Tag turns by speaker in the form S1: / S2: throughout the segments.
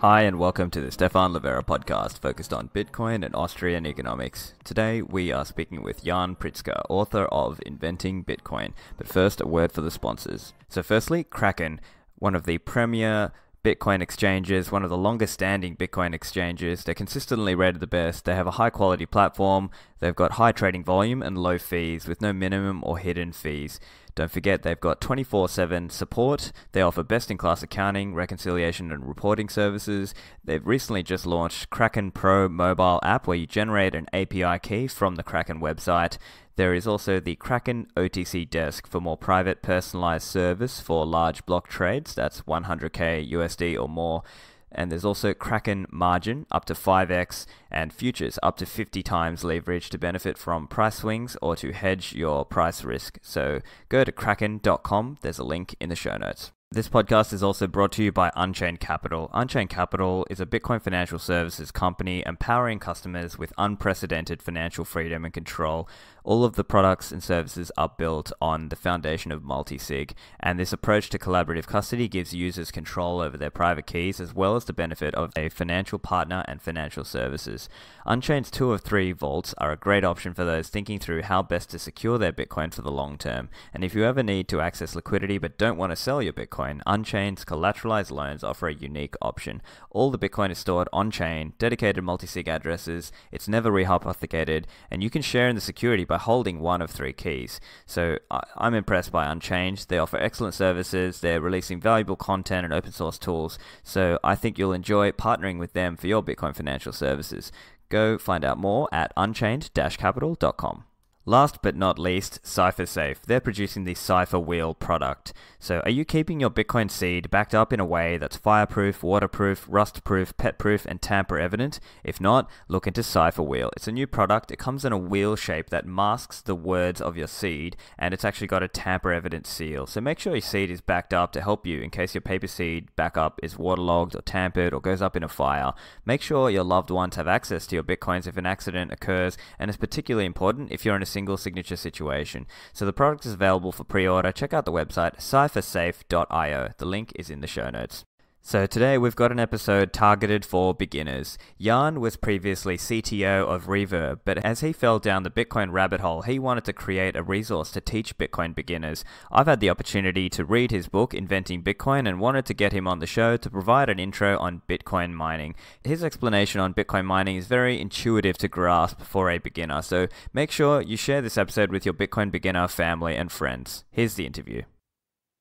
S1: Hi, and welcome to the Stephan Livera podcast focused on Bitcoin and Austrian economics. Today, we are speaking with Yan Pritzker, author of Inventing Bitcoin. But first, a word for the sponsors. So, firstly, Kraken, one of the premier Bitcoin exchanges, one of the longest standing Bitcoin exchanges. They're consistently rated the best. They have a high quality platform. They've got high trading volume and low fees with no minimum or hidden fees. Don't forget, they've got 24 7 support. They offer best in class accounting, reconciliation, and reporting services. They've recently just launched Kraken Pro mobile app where you generate an API key from the Kraken website. There is also the Kraken OTC desk for more private personalized service for large block trades. That's 100k USD or more. And there's also Kraken margin up to 5x and futures up to 50 times leverage to benefit from price swings or to hedge your price risk. So go to kraken.com. There's a link in the show notes. This podcast is also brought to you by Unchained Capital. Unchained Capital is a Bitcoin financial services company empowering customers with unprecedented financial freedom and control all of the products and services are built on the foundation of multi-sig, and this approach to collaborative custody gives users control over their private keys as well as the benefit of a financial partner and financial services. Unchained's 2 of 3 vaults are a great option for those thinking through how best to secure their Bitcoin for the long term. And if you ever need to access liquidity but don't want to sell your Bitcoin, Unchained's collateralized loans offer a unique option. All the Bitcoin is stored on-chain, dedicated multi-sig addresses, it's never rehypothecated, and you can share in the security by holding one of three keys. So I'm impressed by Unchained. They offer excellent services. They're releasing valuable content and open source tools. So I think you'll enjoy partnering with them for your Bitcoin financial services. Go find out more at unchained-capital.com. Last but not least, CypherSafe. They're producing the Cypher Wheel product. So, are you keeping your Bitcoin seed backed up in a way that's fireproof, waterproof, rust-proof, pet-proof, and tamper-evident? If not, look into Cypher Wheel. It's a new product. It comes in a wheel shape that masks the words of your seed, and it's actually got a tamper-evident seal. So, make sure your seed is backed up to help you in case your paper seed backup is waterlogged or tampered or goes up in a fire. Make sure your loved ones have access to your Bitcoins if an accident occurs, and it's particularly important if you're in a single signature situation. So the product is available for pre-order. Check out the website cyphersafe.io. The link is in the show notes. So today we've got an episode targeted for beginners. Yan was previously CTO of Reverb, but as he fell down the Bitcoin rabbit hole, he wanted to create a resource to teach Bitcoin beginners. I've had the opportunity to read his book, Inventing Bitcoin, and wanted to get him on the show to provide an intro on Bitcoin mining. His explanation on Bitcoin mining is very intuitive to grasp for a beginner, so make sure you share this episode with your Bitcoin beginner family and friends. Here's the interview.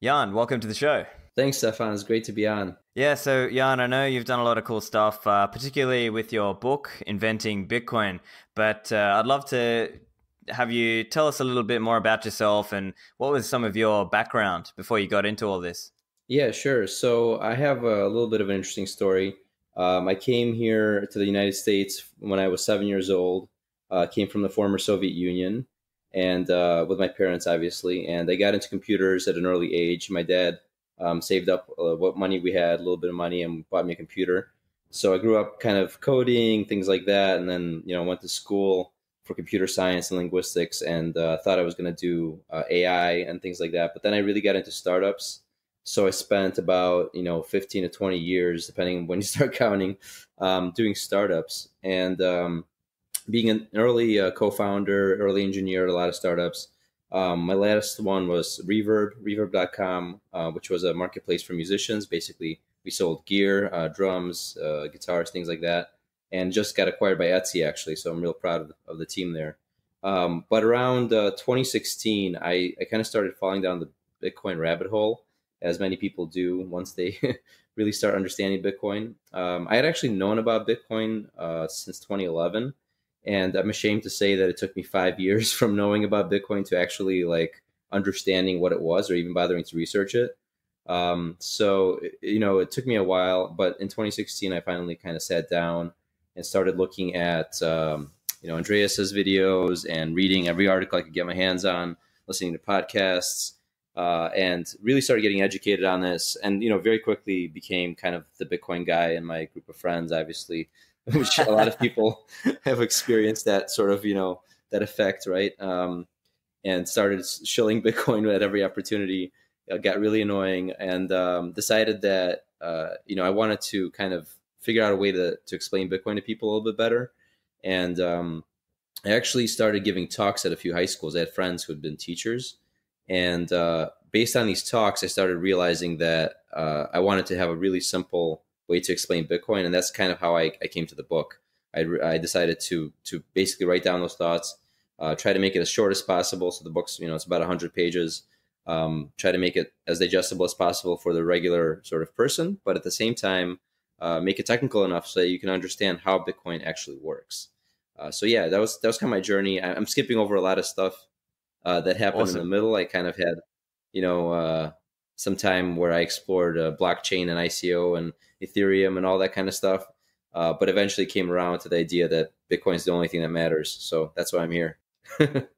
S1: Yan, welcome to the show.
S2: Thanks, Stephan. It's great to be on.
S1: Yeah, so Yan, I know you've done a lot of cool stuff, uh, particularly with your book, Inventing Bitcoin. But uh, I'd love to have you tell us a little bit more about yourself and what was some of your background before you got into all this?
S2: Yeah, sure. So I have a little bit of an interesting story. Um, I came here to the United States when I was seven years old. Uh, came from the former Soviet Union, and uh, with my parents, obviously. And I got into computers at an early age. My dad um, saved up uh, what money we had, a little bit of money, and bought me a computer. So I grew up kind of coding things like that, and then you know went to school for computer science and linguistics, and uh, thought I was going to do uh, AI and things like that. But then I really got into startups. So I spent about you know 15 to 20 years, depending on when you start counting, um, doing startups and um, being an early uh, co-founder, early engineer at a lot of startups. Um, my last one was Reverb, Reverb.com, uh, which was a marketplace for musicians. Basically, we sold gear, uh, drums, uh, guitars, things like that, and just got acquired by Etsy actually. So I'm real proud of, of the team there. Um, but around uh, 2016, I, I kind of started falling down the Bitcoin rabbit hole, as many people do once they really start understanding Bitcoin. Um, I had actually known about Bitcoin uh, since 2011 and i'm ashamed to say that it took me five years from knowing about bitcoin to actually like understanding what it was or even bothering to research it. Um, so you know it took me a while but in 2016 i finally kind of sat down and started looking at um, you know andreas's videos and reading every article i could get my hands on listening to podcasts uh, and really started getting educated on this. And you know very quickly became kind of the bitcoin guy in my group of friends obviously which a lot of people have experienced that sort of you know that effect, right? Um, and started shilling Bitcoin at every opportunity. It got really annoying, and um, decided that uh, you know I wanted to kind of figure out a way to to explain Bitcoin to people a little bit better. And um, I actually started giving talks at a few high schools. I had friends who had been teachers, and uh, based on these talks, I started realizing that uh, I wanted to have a really simple way to explain Bitcoin, and that's kind of how I, I came to the book. I, I, decided to to basically write down those thoughts, uh, try to make it as short as possible. So the book's you know it's about hundred pages. Um, try to make it as digestible as possible for the regular sort of person, but at the same time, uh, make it technical enough so that you can understand how Bitcoin actually works. Uh, so yeah, that was that was kind of my journey. I, am skipping over a lot of stuff uh, that happened awesome. in the middle. I kind of had, you know, uh, some time where I explored uh, blockchain and ICO and Ethereum and all that kind of stuff. Uh, but eventually came around to the idea that Bitcoin is the only thing that matters. So that's why I'm here.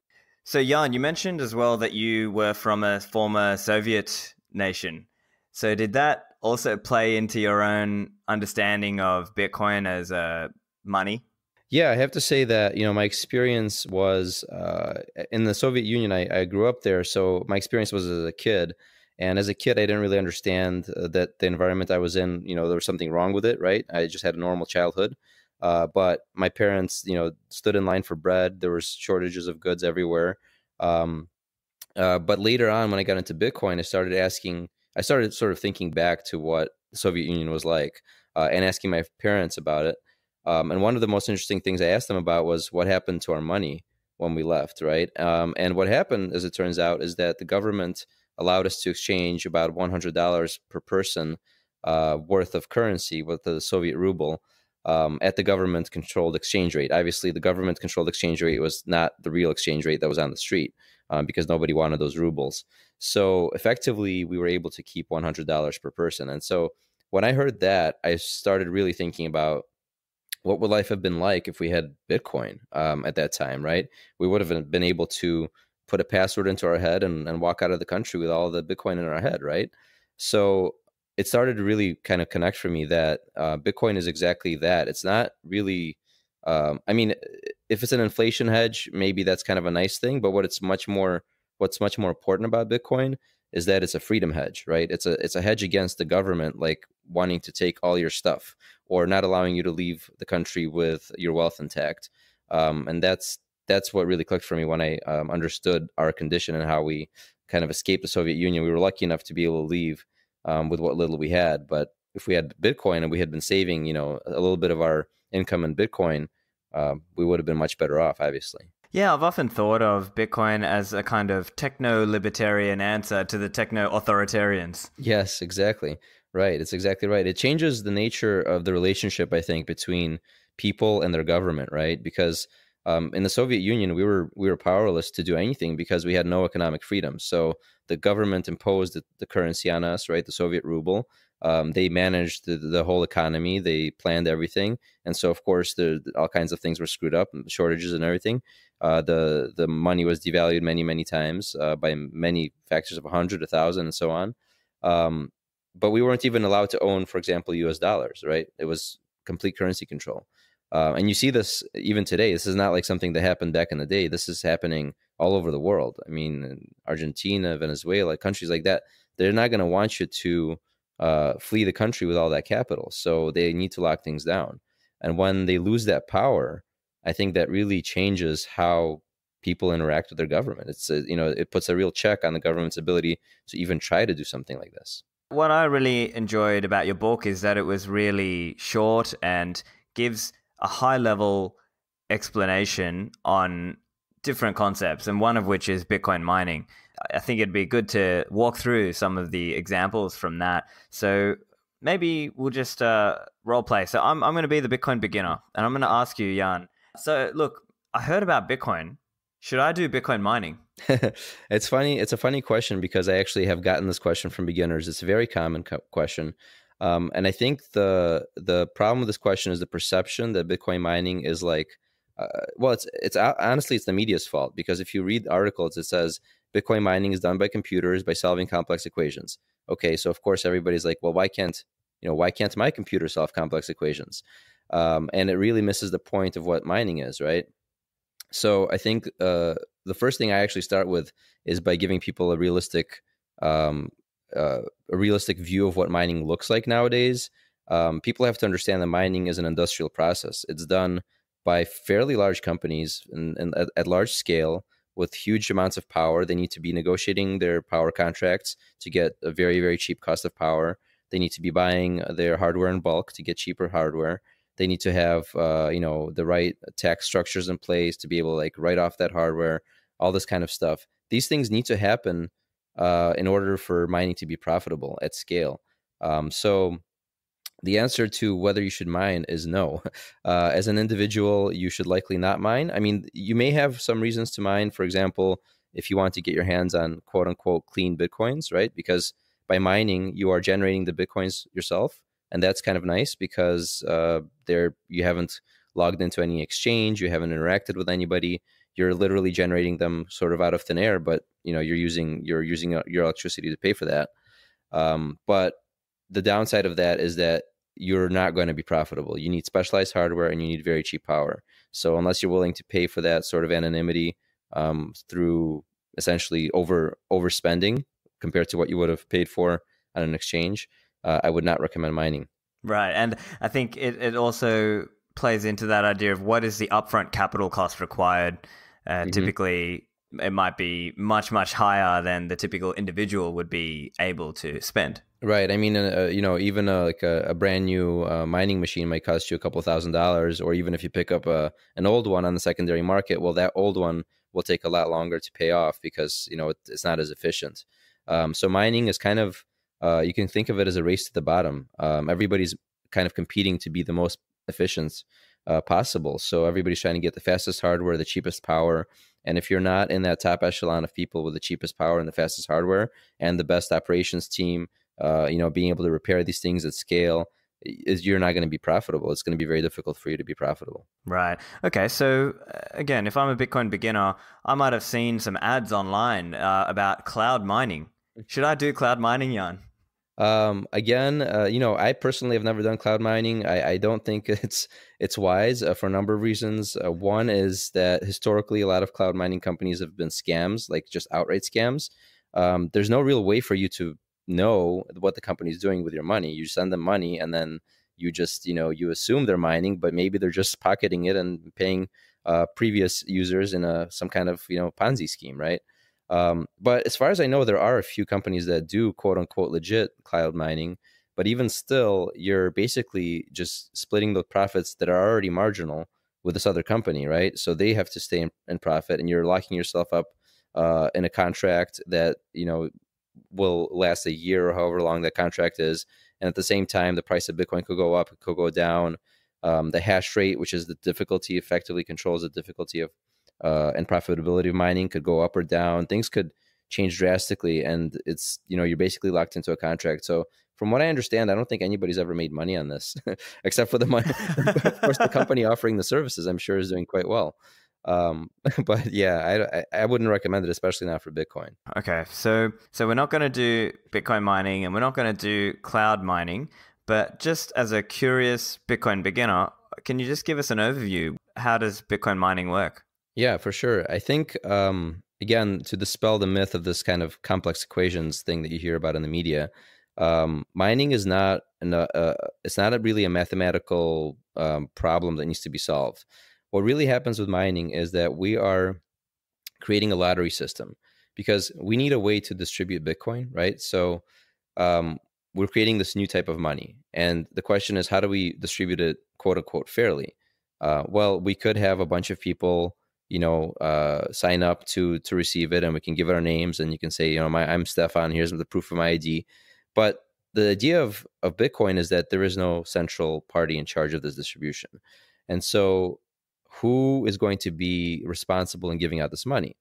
S1: so Yan, you mentioned as well that you were from a former Soviet nation. So did that also play into your own understanding of Bitcoin as a uh, money?
S2: Yeah, I have to say that you know my experience was uh, in the Soviet Union. I, I, grew up there, so my experience was as a kid. And as a kid, I didn't really understand uh, that the environment I was in, you know, there was something wrong with it. Right? I just had a normal childhood. Uh, but my parents, you know, stood in line for bread. There was shortages of goods everywhere. Um, uh, but later on, when I got into Bitcoin, I started asking. I started sort of thinking back to what the Soviet Union was like, uh, and asking my parents about it. Um, and one of the most interesting things I asked them about was what happened to our money when we left, right? Um, and what happened, as it turns out, is that the government allowed us to exchange about $100 per person uh, worth of currency with the Soviet ruble um, at the government controlled exchange rate. Obviously, the government controlled exchange rate was not the real exchange rate that was on the street um, because nobody wanted those rubles. So effectively, we were able to keep $100 per person. And so when I heard that, I started really thinking about what would life have been like if we had Bitcoin um, at that time, right? We would have been able to put a password into our head and, and walk out of the country with all the Bitcoin in our head, right? So it started to really kind of connect for me that uh, Bitcoin is exactly that. It's not really, um, I mean, if it's an inflation hedge, maybe that's kind of a nice thing. But what it's much more, what's much more important about Bitcoin is that it's a freedom hedge, right? It's a it's a hedge against the government like wanting to take all your stuff or not allowing you to leave the country with your wealth intact. Um, and that's that's what really clicked for me when I um, understood our condition and how we kind of escaped the Soviet Union. We were lucky enough to be able to leave um, with what little we had, but if we had Bitcoin and we had been saving, you know, a little bit of our income in Bitcoin, uh, we would have been much better off, obviously.
S1: Yeah, I've often thought of Bitcoin as a kind of techno libertarian answer to the techno authoritarians.
S2: Yes, exactly. Right. It's exactly right. It changes the nature of the relationship, I think, between people and their government, right? Because um, in the Soviet Union, we were we were powerless to do anything because we had no economic freedom. So the government imposed the, the currency on us, right? The Soviet ruble, um, they managed the, the, whole economy. They planned everything, and so of course, the, all kinds of things were screwed up, shortages and everything. Uh, the the money was devalued many many times uh, by many factors of a hundred, a thousand, and so on. Um, but we weren't even allowed to own, for example, U.S. dollars. Right? It was complete currency control. Uh, and you see this even today. This is not like something that happened back in the day. This is happening all over the world. I mean, Argentina, Venezuela, countries like that, they're not going to want you to uh, flee the country with all that capital. So they need to lock things down. And when they lose that power, I think that really changes how people interact with their government. It's a, you know it puts a real check on the government's ability to even try to do something like this.
S1: What I really enjoyed about your book is that it was really short and gives a high level explanation on different concepts, and one of which is Bitcoin mining. I think it'd be good to walk through some of the examples from that. So maybe we'll just uh, role play. So I'm I'm going to be the Bitcoin beginner, and I'm going to ask you, Yan. So look, I heard about Bitcoin. Should I do Bitcoin mining?
S2: it's funny. It's a funny question because I actually have gotten this question from beginners. It's a very common co- question. Um, and I think the the problem with this question is the perception that Bitcoin mining is like, uh, well, it's it's honestly it's the media's fault because if you read articles, it says Bitcoin mining is done by computers by solving complex equations. Okay, so of course everybody's like, well, why can't you know why can't my computer solve complex equations? Um, and it really misses the point of what mining is, right? So I think uh, the first thing I actually start with is by giving people a realistic um, uh, a realistic view of what mining looks like nowadays. um, people have to understand that mining is an industrial process. It's done by fairly large companies and, and at, at, large scale with huge amounts of power. They need to be negotiating their power contracts to get a very, very cheap cost of power. They need to be buying their hardware in bulk to get cheaper hardware. They need to have, uh, you know, the right tax structures in place to be able to like write off that hardware, all this kind of stuff. These things need to happen uh, in order for mining to be profitable at scale. Um, so the answer to whether you should mine is no. Uh, as an individual, you should likely not mine. I mean, you may have some reasons to mine. For example, if you want to get your hands on quote unquote clean bitcoins, right? Because by mining, you are generating the bitcoins yourself, and that's kind of nice because uh, there you haven't logged into any exchange, you haven't interacted with anybody. You're literally generating them sort of out of thin air, but you know you're using you're using uh, your electricity to pay for that. Um, but the downside of that is that you're not going to be profitable. You need specialized hardware and you need very cheap power. So unless you're willing to pay for that sort of anonymity um, through essentially over overspending compared to what you would have paid for on an exchange, uh, I would not recommend mining.
S1: Right, and I think it, it also plays into that idea of what is the upfront capital cost required. Uh, mm-hmm. Typically, it might be much much higher than the typical individual would be able to spend.
S2: Right. I mean, uh, you know, even a, like a, a brand new uh, mining machine might cost you a couple thousand dollars, or even if you pick up a an old one on the secondary market, well, that old one will take a lot longer to pay off because you know it, it's not as efficient. Um, so mining is kind of uh, you can think of it as a race to the bottom. Um, everybody's kind of competing to be the most efficient uh, possible. So everybody's trying to get the fastest hardware, the cheapest power. And if you're not in that top echelon of people with the cheapest power and the fastest hardware and the best operations team uh, you know, being able to repair these things at scale is you're not going to be profitable. It's going to be very difficult for you to be profitable.
S1: Right. Okay. So uh, again, if I'm a Bitcoin beginner, I might have seen some ads online uh, about cloud mining. Should I do cloud mining, Yan?
S2: Um, again, uh, you know, I personally have never done cloud mining. I, I don't think it's it's wise uh, for a number of reasons. Uh, one is that historically, a lot of cloud mining companies have been scams, like just outright scams. Um, there's no real way for you to know what the company is doing with your money. You send them money and then you just, you know, you assume they're mining, but maybe they're just pocketing it and paying uh, previous users in a some kind of, you know, Ponzi scheme, right? Um, but as far as I know, there are a few companies that do quote unquote legit cloud mining. But even still, you're basically just splitting the profits that are already marginal with this other company, right? So they have to stay in, in profit, and you're locking yourself up uh, in a contract that you know will last a year or however long that contract is. And at the same time, the price of Bitcoin could go up, it could go down. Um, the hash rate, which is the difficulty, effectively controls the difficulty of uh, and profitability of mining, could go up or down. Things could change drastically, and it's you know you're basically locked into a contract. So from what I understand, I don't think anybody's ever made money on this, except for the money. of course, the company offering the services, I'm sure, is doing quite well. Um, but yeah, I, I wouldn't recommend it, especially not for Bitcoin.
S1: Okay, so so we're not going to do Bitcoin mining, and we're not going to do cloud mining. But just as a curious Bitcoin beginner, can you just give us an overview? How does Bitcoin mining work?
S2: Yeah, for sure. I think um, again to dispel the myth of this kind of complex equations thing that you hear about in the media. Um, mining is not an, uh, uh it's not a really a mathematical um, problem that needs to be solved what really happens with mining is that we are creating a lottery system because we need a way to distribute Bitcoin, right? So um, we're creating this new type of money. And the question is, how do we distribute it, quote unquote, fairly? Uh, well, we could have a bunch of people, you know, uh, sign up to to receive it, and we can give it our names, and you can say, you know, my I'm Stephan. Here's the proof of my ID. But the idea of of Bitcoin is that there is no central party in charge of this distribution, and so who is going to be responsible in giving out this money?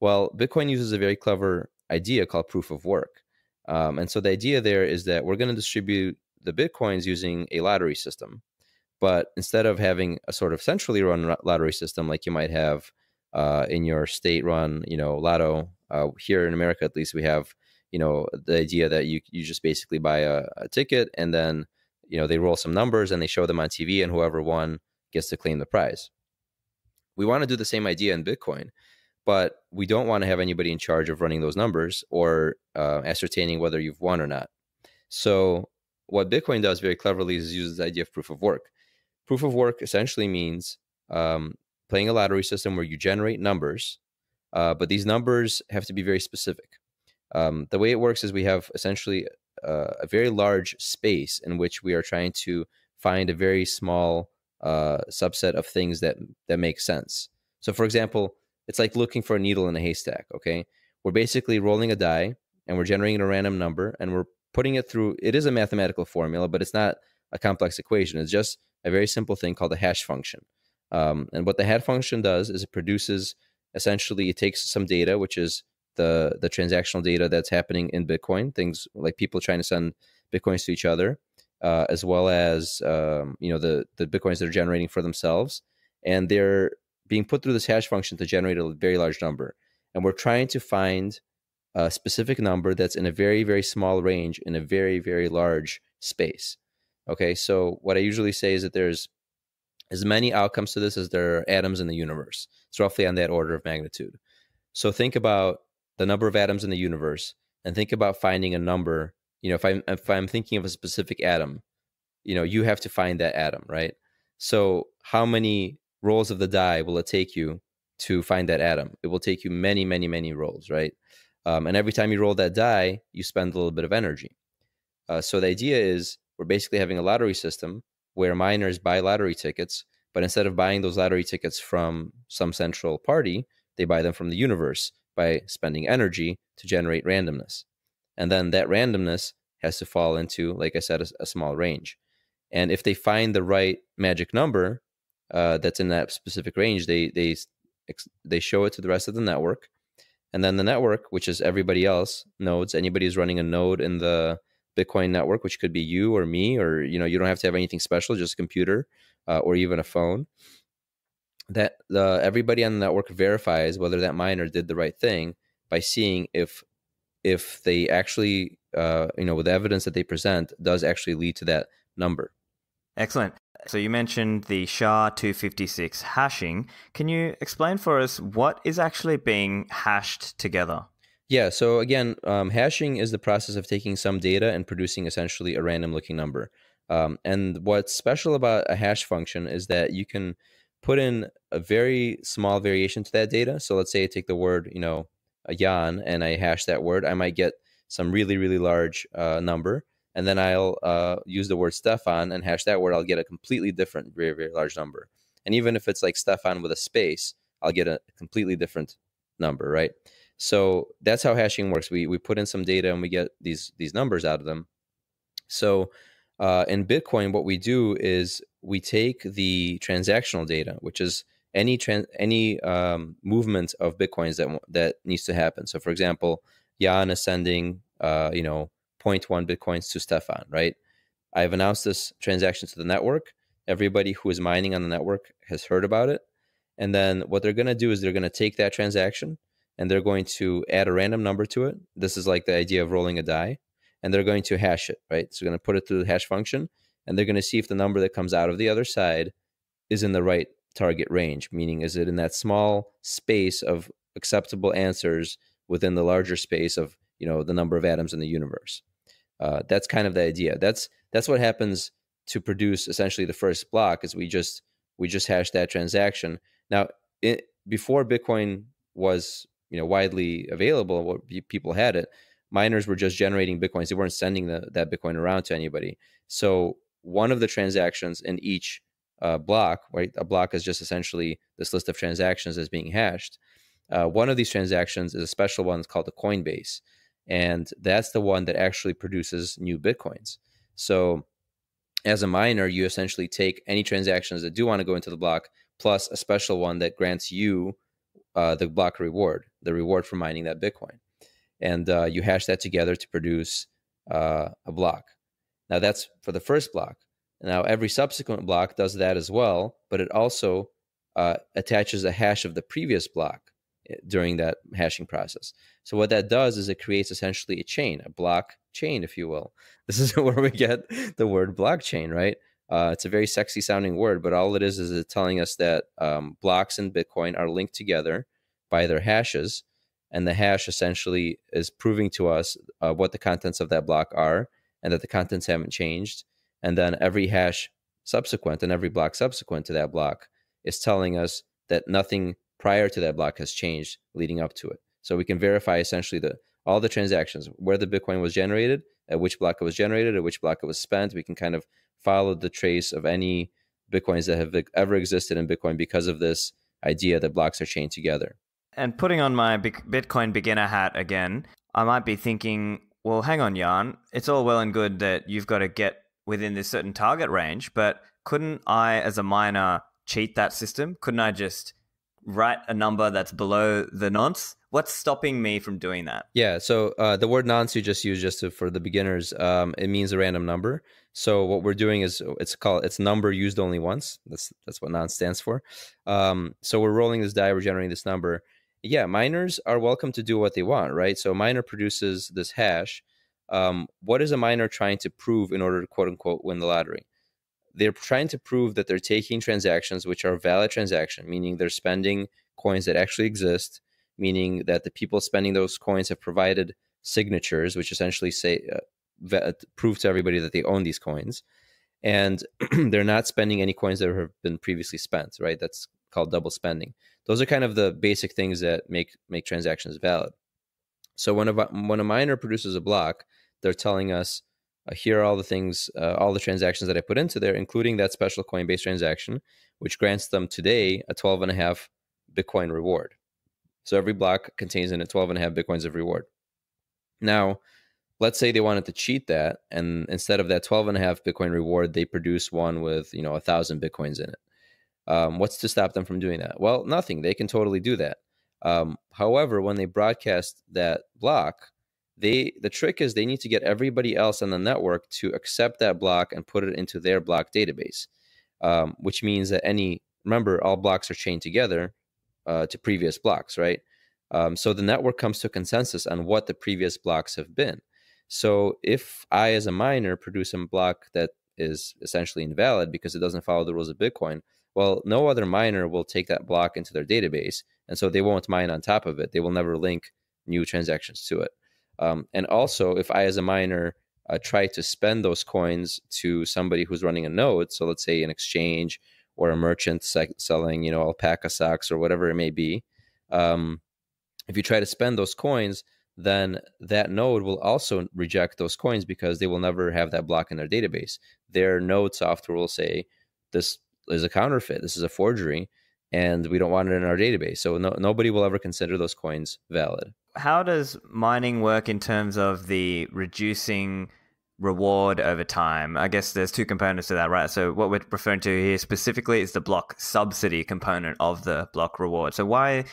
S2: Well, Bitcoin uses a very clever idea called proof of work. Um, and so the idea there is that we're going to distribute the Bitcoins using a lottery system. But instead of having a sort of centrally run lottery system like you might have uh, in your state run, you know, lotto, uh, here in America at least, we have, you know, the idea that you, you just basically buy a, a ticket and then, you know, they roll some numbers and they show them on TV and whoever won gets to claim the prize. We want to do the same idea in Bitcoin, but we don't want to have anybody in charge of running those numbers or uh, ascertaining whether you've won or not. So what Bitcoin does very cleverly is use the idea of proof of work. Proof of work essentially means um, playing a lottery system where you generate numbers, uh, but these numbers have to be very specific. Um, the way it works is we have essentially uh, a very large space in which we are trying to find a very small uh, subset of things that that make sense. So, for example, it's like looking for a needle in a haystack. Okay, we're basically rolling a die and we're generating a random number and we're putting it through. It is a mathematical formula, but it's not a complex equation. It's just a very simple thing called a hash function. Um, and what the hash function does is it produces essentially it takes some data, which is the the transactional data that's happening in Bitcoin, things like people trying to send bitcoins to each other, uh, as well as um, you know the the bitcoins they're generating for themselves, and they're being put through this hash function to generate a very large number. And we're trying to find a specific number that's in a very very small range in a very very large space. Okay, so what I usually say is that there's as many outcomes to this as there are atoms in the universe. It's roughly on that order of magnitude. So think about the number of atoms in the universe and think about finding a number you know if i'm if i'm thinking of a specific atom you know you have to find that atom right so how many rolls of the die will it take you to find that atom it will take you many many many rolls right um, and every time you roll that die you spend a little bit of energy uh, so the idea is we're basically having a lottery system where miners buy lottery tickets but instead of buying those lottery tickets from some central party they buy them from the universe by spending energy to generate randomness. And then that randomness has to fall into, like I said, a, a small range. And if they find the right magic number uh, that's in that specific range, they they they show it to the rest of the network, and then the network, which is everybody else nodes, anybody who's running a node in the Bitcoin network, which could be you or me, or you know, you don't have to have anything special, just a computer uh, or even a phone that the everybody on the network verifies whether that miner did the right thing by seeing if if they actually uh, you know with the evidence that they present does actually lead to that number.
S1: Excellent. So you mentioned the sha-256 hashing. Can you explain for us what is actually being hashed together
S2: yeah so again um, hashing is the process of taking some data and producing essentially a random looking number um, and what's special about a hash function is that you can put in a very small variation to that data. So let's say I take the word, you know, a Yan and I hash that word, I might get some really, really large uh, number. And then I'll uh, use the word Stephan and hash that word. I'll get a completely different, very, very large number. And even if it's like Stephan with a space, I'll get a completely different number, right? So that's how hashing works. We we put in some data and we get these these numbers out of them. So uh, in Bitcoin, what we do is we take the transactional data, which is any trans- any um, movement of bitcoins that that needs to happen. So, for example, Yan is sending uh, you know 0.1 bitcoins to Stephan, right? I've announced this transaction to the network. Everybody who is mining on the network has heard about it, and then what they're going to do is they're going to take that transaction and they're going to add a random number to it. This is like the idea of rolling a die, and they're going to hash it, right? So, they're going to put it through the hash function and they're going to see if the number that comes out of the other side is in the right target range, meaning is it in that small space of acceptable answers within the larger space of you know the number of atoms in the universe. Uh, that's kind of the idea. That's that's what happens to produce essentially the first block is we just we just hash that transaction. Now, it, before Bitcoin was you know widely available, what people had it, miners were just generating bitcoins. They weren't sending the, that Bitcoin around to anybody. So one of the transactions in each uh, block, right? A block is just essentially this list of transactions that's being hashed. Uh, one of these transactions is a special one it's called the Coinbase, and that's the one that actually produces new bitcoins. So, as a miner, you essentially take any transactions that do want to go into the block, plus a special one that grants you uh, the block reward, the reward for mining that bitcoin, and uh, you hash that together to produce uh, a block. Now that's for the first block. Now every subsequent block does that as well, but it also uh, attaches a hash of the previous block eh, during that hashing process. So what that does is it creates essentially a chain, a block chain, if you will. This is where we get the word blockchain, right? Uh, it's a very sexy sounding word, but all it is is it's telling us that um, blocks in Bitcoin are linked together by their hashes, and the hash essentially is proving to us uh, what the contents of that block are, and that the contents haven't changed. And then every hash subsequent and every block subsequent to that block is telling us that nothing prior to that block has changed leading up to it. So we can verify essentially the all the transactions, where the Bitcoin was generated, at which block it was generated, at which block it was spent. We can kind of follow the trace of any Bitcoins that have ever existed in Bitcoin because of this idea that blocks are chained together.
S1: And putting on my Bitcoin beginner hat again, I might be thinking, well, hang on, Yan. It's all well and good that you've got to get within this certain target range, but couldn't I, as a miner, cheat that system? Couldn't I just write a number that's below the nonce? What's stopping me from doing that?
S2: Yeah, so uh, the word nonce you just used just to, for the beginners, um, it means a random number. So what we're doing is it's called it's number used only once. That's that's what nonce stands for. Um, so we're rolling this die, we're generating this number. Yeah, miners are welcome to do what they want, right? So a miner produces this hash. Um, what is a miner trying to prove in order to quote unquote win the lottery? they're trying to prove that they're taking transactions which are valid transaction, meaning they're spending coins that actually exist, meaning that the people spending those coins have provided signatures, which essentially say uh, prove to everybody that they own these coins, and they're not spending any coins that have been previously spent. Right? That's called double spending. Those are kind of the basic things that make make transactions valid. So when a when a miner produces a block, they're telling us uh, here are all the things, uh, all the transactions that I put into there, including that special Coinbase transaction, which grants them today a 12 and a half Bitcoin reward. So every block contains in it 12 and a half Bitcoins of reward. Now, let's say they wanted to cheat that, and instead of that 12 and a half Bitcoin reward, they produce one with, you know, a thousand Bitcoins in it. Um, what's to stop them from doing that? Well, nothing. They can totally do that. Um, however, when they broadcast that block, they the trick is they need to get everybody else on the network to accept that block and put it into their block database um, which means that any remember all blocks are chained together uh, to previous blocks right um, so the network comes to a consensus on what the previous blocks have been so if i as a miner produce a block that is essentially invalid because it doesn't follow the rules of bitcoin well no other miner will take that block into their database and so they won't mine on top of it. They will never link new transactions to it. Um, and also, if I, as a miner, uh, try to spend those coins to somebody who's running a node, so let's say an exchange or a merchant selling, you know, alpaca socks or whatever it may be, um, if you try to spend those coins, then that node will also reject those coins because they will never have that block in their database. Their node software will say, this is a counterfeit, this is a forgery, and we don't want it in our database. So no, nobody will ever consider those coins valid.
S1: How does mining work in terms of the reducing reward over time? I guess there's two components to that, right? So what we're referring to here specifically is the block subsidy component of the block reward. So why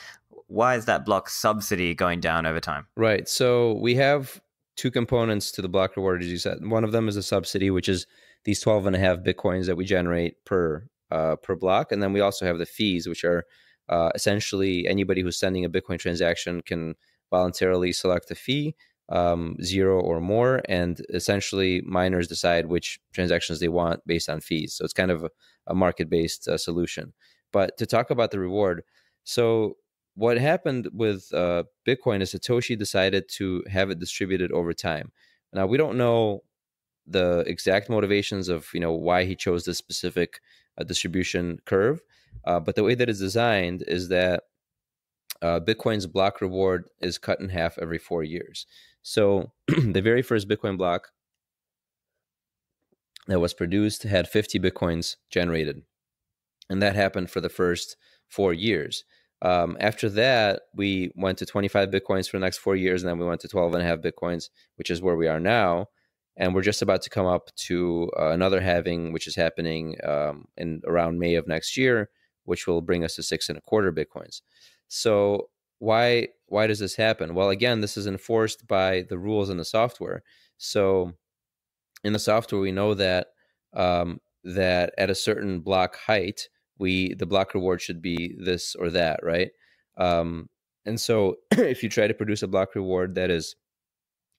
S1: why is that block subsidy going down over time?
S2: Right. So we have two components to the block reward, as you said. One of them is a subsidy, which is these 12 and a half Bitcoins that we generate per uh, per block. And then we also have the fees, which are uh, essentially anybody who's sending a Bitcoin transaction can voluntarily select a fee, um, zero or more, and essentially miners decide which transactions they want based on fees. So it's kind of a, a market based uh, solution. But to talk about the reward, so what happened with uh, Bitcoin is Satoshi decided to have it distributed over time. Now we don't know the exact motivations of you know why he chose this specific uh, distribution curve. Uh, but the way that it's designed is that uh, Bitcoin's block reward is cut in half every four years. So the very first Bitcoin block that was produced had 50 Bitcoins generated. And that happened for the first four years. Um, after that, we went to 25 Bitcoins for the next four years, and then we went to 12 and a half Bitcoins, which is where we are now and we're just about to come up to uh, another halving, which is happening um, in around May of next year, which will bring us to six and a quarter bitcoins. So why why does this happen? Well, again, this is enforced by the rules in the software. So in the software, we know that um, that at a certain block height, we the block reward should be this or that, right? Um, and so if you try to produce a block reward that is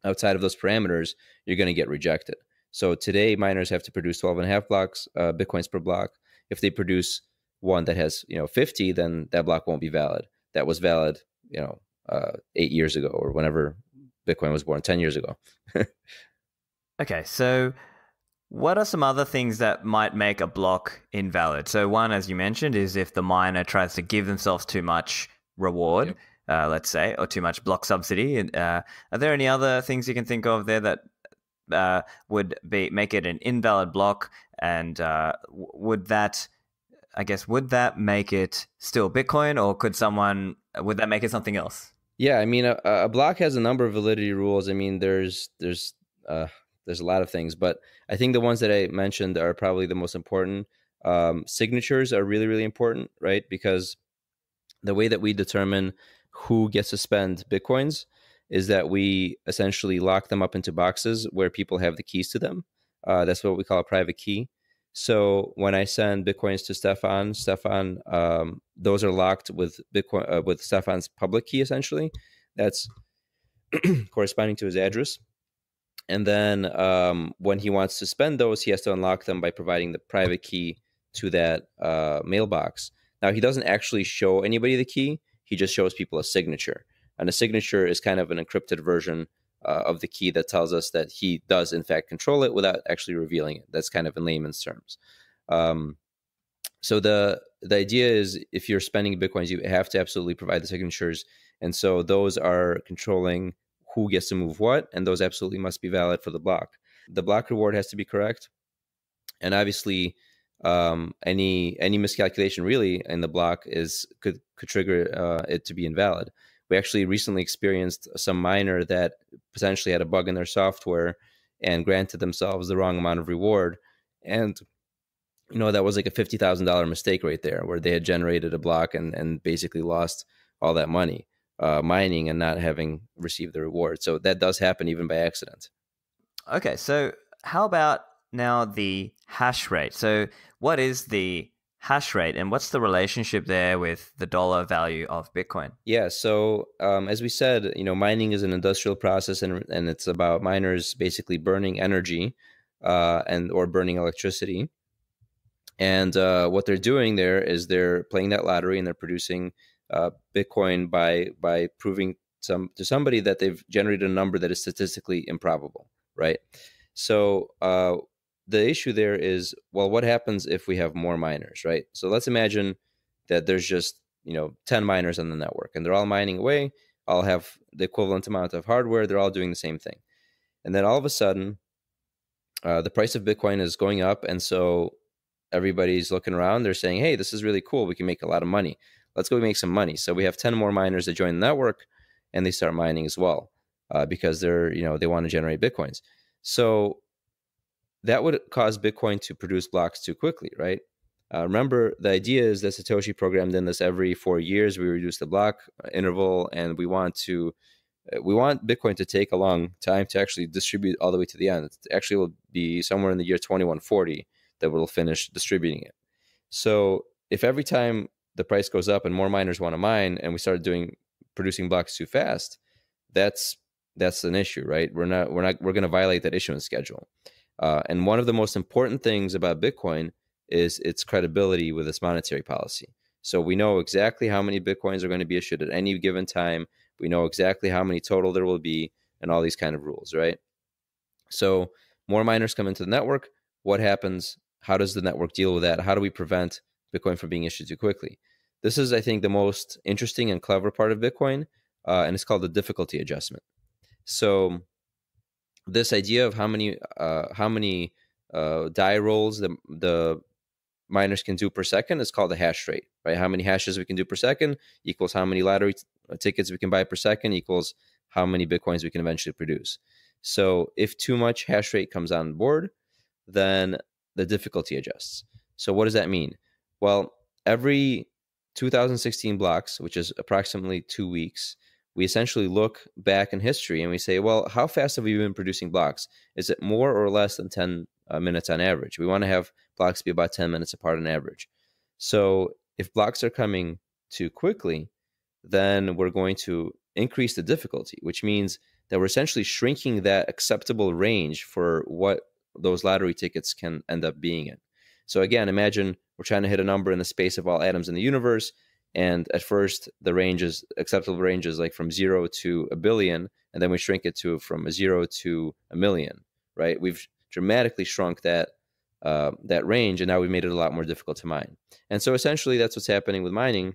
S2: outside of those parameters, you're going to get rejected. So today, miners have to produce 12 and a half blocks, uh, bitcoins per block. If they produce one that has, you know, 50, then that block won't be valid. That was valid, you know, uh, eight years ago or whenever Bitcoin was born, 10 years ago.
S1: Okay, so what are some other things that might make a block invalid? So, one, as you mentioned, is if the miner tries to give themselves too much reward, yep. uh, let's say, or too much block subsidy. Uh, are there any other things you can think of there that uh, would be make it an invalid block? And uh, would that, I guess, would that make it still Bitcoin, or could someone would that make it something else?
S2: Yeah, I mean, a, a block has a number of validity rules. I mean, there's there's uh, there's a lot of things, but I think the ones that I mentioned are probably the most important. Um, signatures are really, really important, right? Because the way that we determine who gets to spend bitcoins is that we essentially lock them up into boxes where people have the keys to them. Uh, that's what we call a private key. So when I send bitcoins to Stephan, Stephan, um, those are locked with Bitcoin uh, with Stephan's public key essentially. That's corresponding to his address. And then um, when he wants to spend those, he has to unlock them by providing the private key to that uh, mailbox. Now, he doesn't actually show anybody the key, he just shows people a signature. And a signature is kind of an encrypted version uh, of the key that tells us that he does, in fact, control it without actually revealing it. That's kind of in layman's terms. Um, so the the idea is if you're spending bitcoins, you have to absolutely provide the signatures, and so those are controlling who gets to move what, and those absolutely must be valid for the block. The block reward has to be correct, and obviously, um, any any miscalculation really in the block is could could trigger uh, it to be invalid. We actually recently experienced some miner that potentially had a bug in their software and granted themselves the wrong amount of reward, and you know that was like a fifty thousand dollar mistake right there, where they had generated a block and and basically lost all that money uh, mining and not having received the reward. So that does happen even by accident.
S1: Okay, so how about now the hash rate? So what is the hash rate and what's the relationship there with the dollar value of Bitcoin?
S2: Yeah, so um, as we said, you know, mining is an industrial process and, and it's about miners basically burning energy uh, and or burning electricity. And uh, what they're doing there is they're playing that lottery and they're producing uh, Bitcoin by by proving some to somebody that they've generated a number that is statistically improbable, right? So uh, the issue there is, well, what happens if we have more miners, right? So let's imagine that there's just you know 10 miners on the network and they're all mining away all have the equivalent amount of hardware they're all doing the same thing and then all of a sudden uh, the price of bitcoin is going up and so everybody's looking around they're saying hey this is really cool we can make a lot of money let's go make some money. So we have 10 more miners that join the network and they start mining as well uh, because they're, you know, they want to generate Bitcoins. So that would cause Bitcoin to produce blocks too quickly, right? Uh, remember, the idea is that Satoshi programmed in this every four years. We reduce the block uh, interval, and we want to uh, we want Bitcoin to take a long time to actually distribute all the way to the end. It actually will be somewhere in the year 2140 that we'll finish distributing it. So if every time the price goes up and more miners want to mine and we start doing producing blocks too fast, that's that's an issue, right? We're not we're not we're going to violate that issuance schedule. Uh, and one of the most important things about Bitcoin is its credibility with its monetary policy. So we know exactly how many Bitcoins are going to be issued at any given time. We know exactly how many total there will be, and all these kind of rules, right? So more miners come into the network. What happens? How does the network deal with that? How do we prevent Bitcoin from being issued too quickly. This is, I think, the most interesting and clever part of Bitcoin, uh, and it's called the difficulty adjustment. So, this idea of how many uh, how many uh, die rolls the the miners can do per second is called the hash rate, right? How many hashes we can do per second equals how many lottery t- uh, tickets we can buy per second equals how many bitcoins we can eventually produce. So, if too much hash rate comes on board, then the difficulty adjusts. So, what does that mean? Well, every 2016 blocks, which is approximately two weeks, we essentially look back in history and we say, well, how fast have we been producing blocks? Is it more or less than 10 uh, minutes on average? We want to have blocks be about 10 minutes apart on average. So if blocks are coming too quickly, then we're going to increase the difficulty, which means that we're essentially shrinking that acceptable range for what those lottery tickets can end up being in. So again, imagine we're trying to hit a number in the space of all atoms in the universe. And at first, the range is acceptable range is like from zero to a billion, and then we shrink it to from a zero to a million, right? We've dramatically shrunk that uh, that range, and now we've made it a lot more difficult to mine. And so essentially, that's what's happening with mining,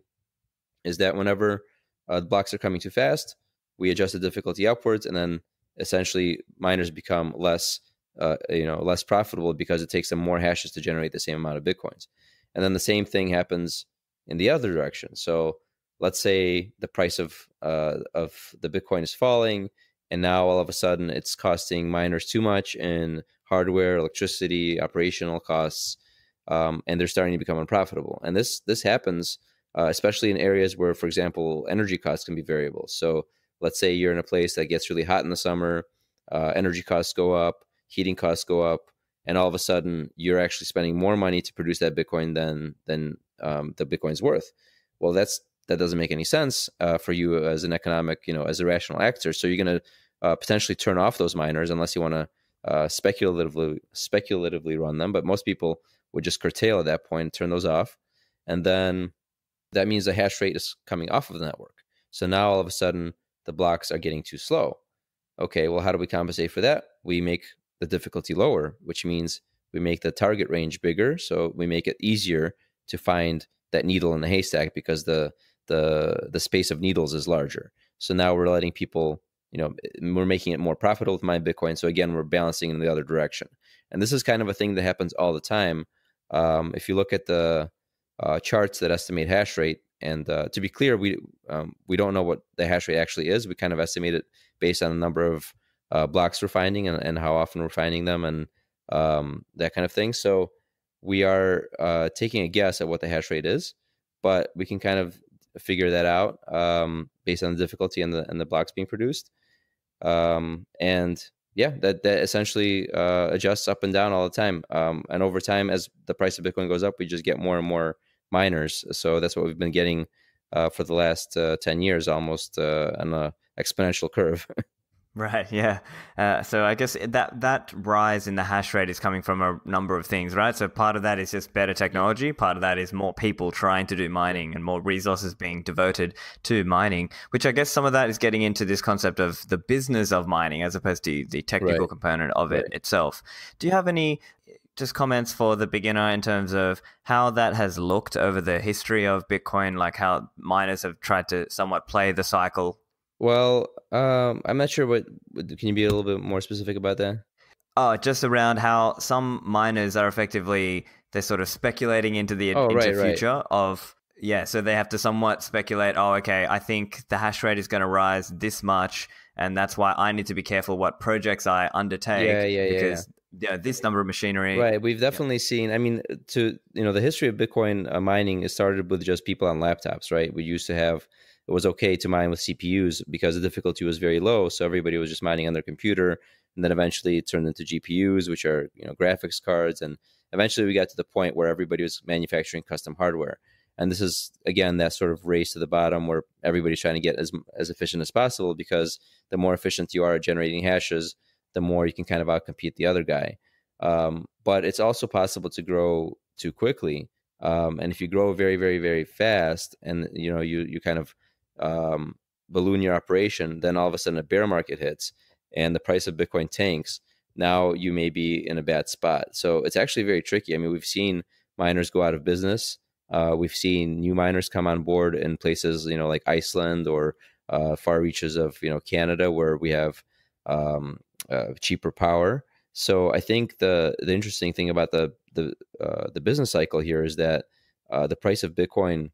S2: is that whenever uh, the blocks are coming too fast, we adjust the difficulty upwards, and then essentially miners become less, uh, you know, less profitable because it takes them more hashes to generate the same amount of bitcoins. And then the same thing happens in the other direction. So let's say the price of uh, of the Bitcoin is falling, and now all of a sudden it's costing miners too much in hardware, electricity, operational costs, um, and they're starting to become unprofitable. And this this happens uh, especially in areas where, for example, energy costs can be variable. So let's say you're in a place that gets really hot in the summer, uh, energy costs go up, heating costs go up, and all of a sudden you're actually spending more money to produce that Bitcoin than than um, the Bitcoin's worth. Well, that's that doesn't make any sense uh, for you as an economic, you know, as a rational actor. So you're going to uh, potentially turn off those miners unless you want to uh, speculatively speculatively run them. But most people would just curtail at that point, turn those off, and then that means the hash rate is coming off of the network. So now all of a sudden the blocks are getting too slow. Okay, well, how do we compensate for that? We make the difficulty lower, which means we make the target range bigger. So we make it easier to find that needle in the haystack because the the the space of needles is larger. So now we're letting people, you know, we're making it more profitable with my Bitcoin. So again, we're balancing in the other direction. And this is kind of a thing that happens all the time. Um, if you look at the uh, charts that estimate hash rate, and uh, to be clear, we um, we don't know what the hash rate actually is. We kind of estimate it based on the number of uh, blocks we're finding and, and how often we're finding them and um, that kind of thing. So we are uh, taking a guess at what the hash rate is, but we can kind of figure that out um, based on the difficulty and the and the blocks being produced. Um, and yeah, that that essentially uh, adjusts up and down all the time. Um, and over time, as the price of Bitcoin goes up, we just get more and more miners. So that's what we've been getting uh, for the last uh, 10 years almost uh, on an exponential curve.
S1: Right. Yeah. Uh, so I guess that that rise in the hash rate is coming from a number of things, right? So part of that is just better technology. Part of that is more people trying to do mining and more resources being devoted to mining. Which I guess some of that is getting into this concept of the business of mining as opposed to the technical right. component of it right. itself. Do you have any just comments for the beginner in terms of how that has looked over the history of Bitcoin, like how miners have tried to somewhat play the cycle?
S2: Well, um, I'm not sure what. Can you be a little bit more specific about that?
S1: Oh, just around how some miners are effectively they're sort of speculating into the oh, into right, future right. of yeah, so they have to somewhat speculate. Oh, okay, I think the hash rate is going to rise this much, and that's why I need to be careful what projects I undertake.
S2: Yeah, yeah,
S1: because yeah yeah, this number of machinery.
S2: Right. We've definitely yeah. seen. I mean, to you know, the history of Bitcoin uh, mining is started with just people on laptops. Right. We used to have was okay to mine with CPUs because the difficulty was very low, so everybody was just mining on their computer. And then eventually it turned into GPUs, which are you know graphics cards, and eventually we got to the point where everybody was manufacturing custom hardware. And this is again that sort of race to the bottom where everybody's trying to get as as efficient as possible because the more efficient you are at generating hashes, the more you can kind of outcompete the other guy. Um, but it's also possible to grow too quickly. Um, and if you grow very, very, very fast, and you know you you kind of um, balloon your operation, then all of a sudden a bear market hits and the price of Bitcoin tanks. Now you may be in a bad spot. So it's actually very tricky. I mean, we've seen miners go out of business. Uh, we've seen new miners come on board in places, you know, like Iceland or uh, far reaches of you know Canada, where we have um, uh, cheaper power. So I think the the interesting thing about the the uh, the business cycle here is that uh, the price of Bitcoin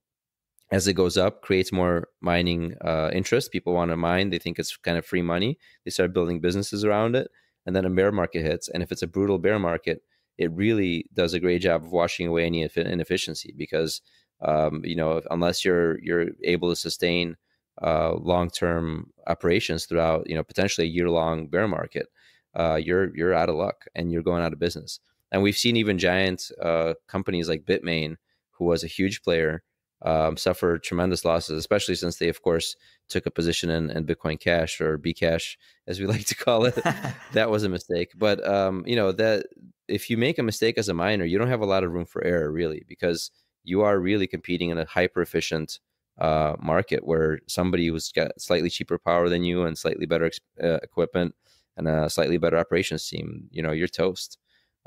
S2: as it goes up creates more mining uh, interest. People want to mine; they think it's kind of free money. They start building businesses around it, and then a bear market hits. And if it's a brutal bear market, it really does a great job of washing away any inefficiency because um, you know unless you're you're able to sustain uh, long-term operations throughout you know potentially a year-long bear market, uh, you're you're out of luck and you're going out of business. And we've seen even giant uh, companies like Bitmain, who was a huge player, um, suffer tremendous losses, especially since they, of course, took a position in, in Bitcoin Cash or Bcash, as we like to call it. that was a mistake. But um, you know that if you make a mistake as a miner, you don't have a lot of room for error, really, because you are really competing in a hyper efficient uh, market where somebody who's got slightly cheaper power than you and slightly better uh, equipment, and a slightly better operations team, you know, you're toast.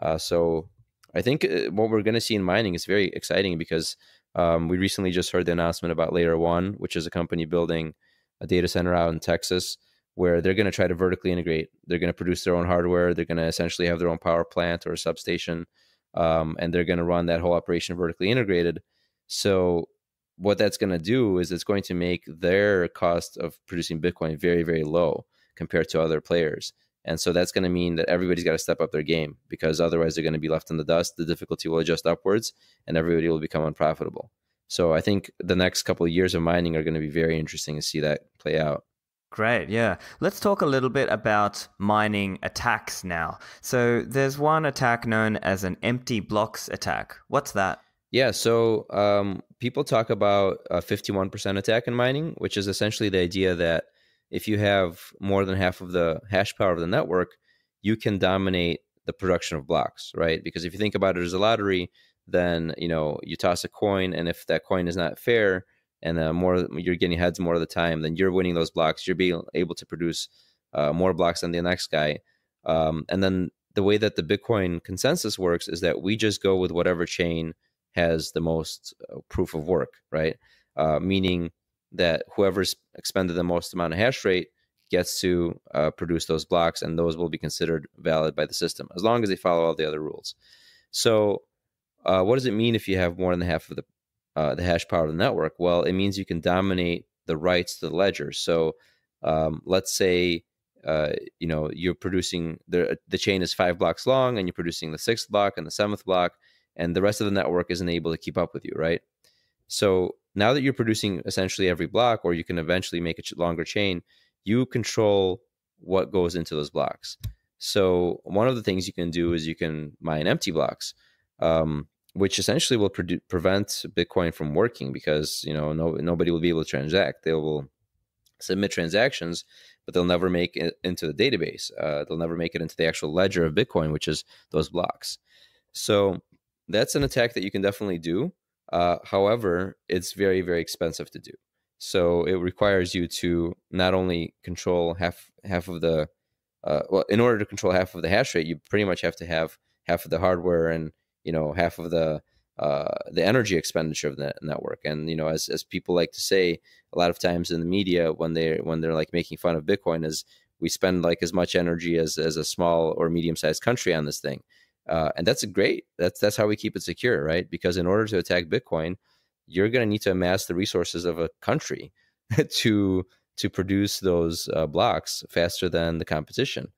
S2: Uh, so I think uh, what we're going to see in mining is very exciting because um, we recently just heard the announcement about Layer One, which is a company building a data center out in Texas where they're going to try to vertically integrate. They're going to produce their own hardware. They're going to essentially have their own power plant or substation, um, and they're going to run that whole operation vertically integrated. So what that's going to do is it's going to make their cost of producing Bitcoin very, very low compared to other players. And so that's going to mean that everybody's got to step up their game because otherwise they're going to be left in the dust. The difficulty will adjust upwards and everybody will become unprofitable. So I think the next couple of years of mining are going to be very interesting to see that play out.
S1: Great, yeah. Let's talk a little bit about mining attacks now. So there's one attack known as an empty blocks attack. What's that?
S2: Yeah, so um, people talk about a 51% attack in mining, which is essentially the idea that if you have more than half of the hash power of the network, you can dominate the production of blocks, right? Because if you think about it as a lottery, then you know you toss a coin, and if that coin is not fair, and uh, more you're getting heads more of the time, then you're winning those blocks. You're being able to produce uh, more blocks than the next guy, um, and then the way that the Bitcoin consensus works is that we just go with whatever chain has the most uh, proof of work, right? Uh, meaning that whoever's expended the most amount of hash rate gets to uh, produce those blocks, and those will be considered valid by the system as long as they follow all the other rules. So, uh, what does it mean if you have more than half of the uh, the hash power of the network? Well, it means you can dominate the rights to the ledger. So, um, let's say uh, you know you're producing the the chain is five blocks long, and you're producing the sixth block and the seventh block, and the rest of the network isn't able to keep up with you, right? So now that you're producing essentially every block, or you can eventually make a longer chain, you control what goes into those blocks. So one of the things you can do is you can mine empty blocks, um, which essentially will pre- prevent Bitcoin from working because you know no, nobody will be able to transact. They will submit transactions, but they'll never make it into the database. Uh, they'll never make it into the actual ledger of Bitcoin, which is those blocks. So that's an attack that you can definitely do. Uh, however, it's very, very expensive to do. So it requires you to not only control half half of the uh, well, in order to control half of the hash rate, you pretty much have to have half of the hardware and you know half of the uh, the energy expenditure of the network. And you know, as as people like to say, a lot of times in the media when they when they're like making fun of Bitcoin, is we spend like as much energy as as a small or medium sized country on this thing. Uh, and that's great. That's that's how we keep it secure, right? Because in order to attack Bitcoin, you're going to need to amass the resources of a country to to produce those uh, blocks faster than the competition.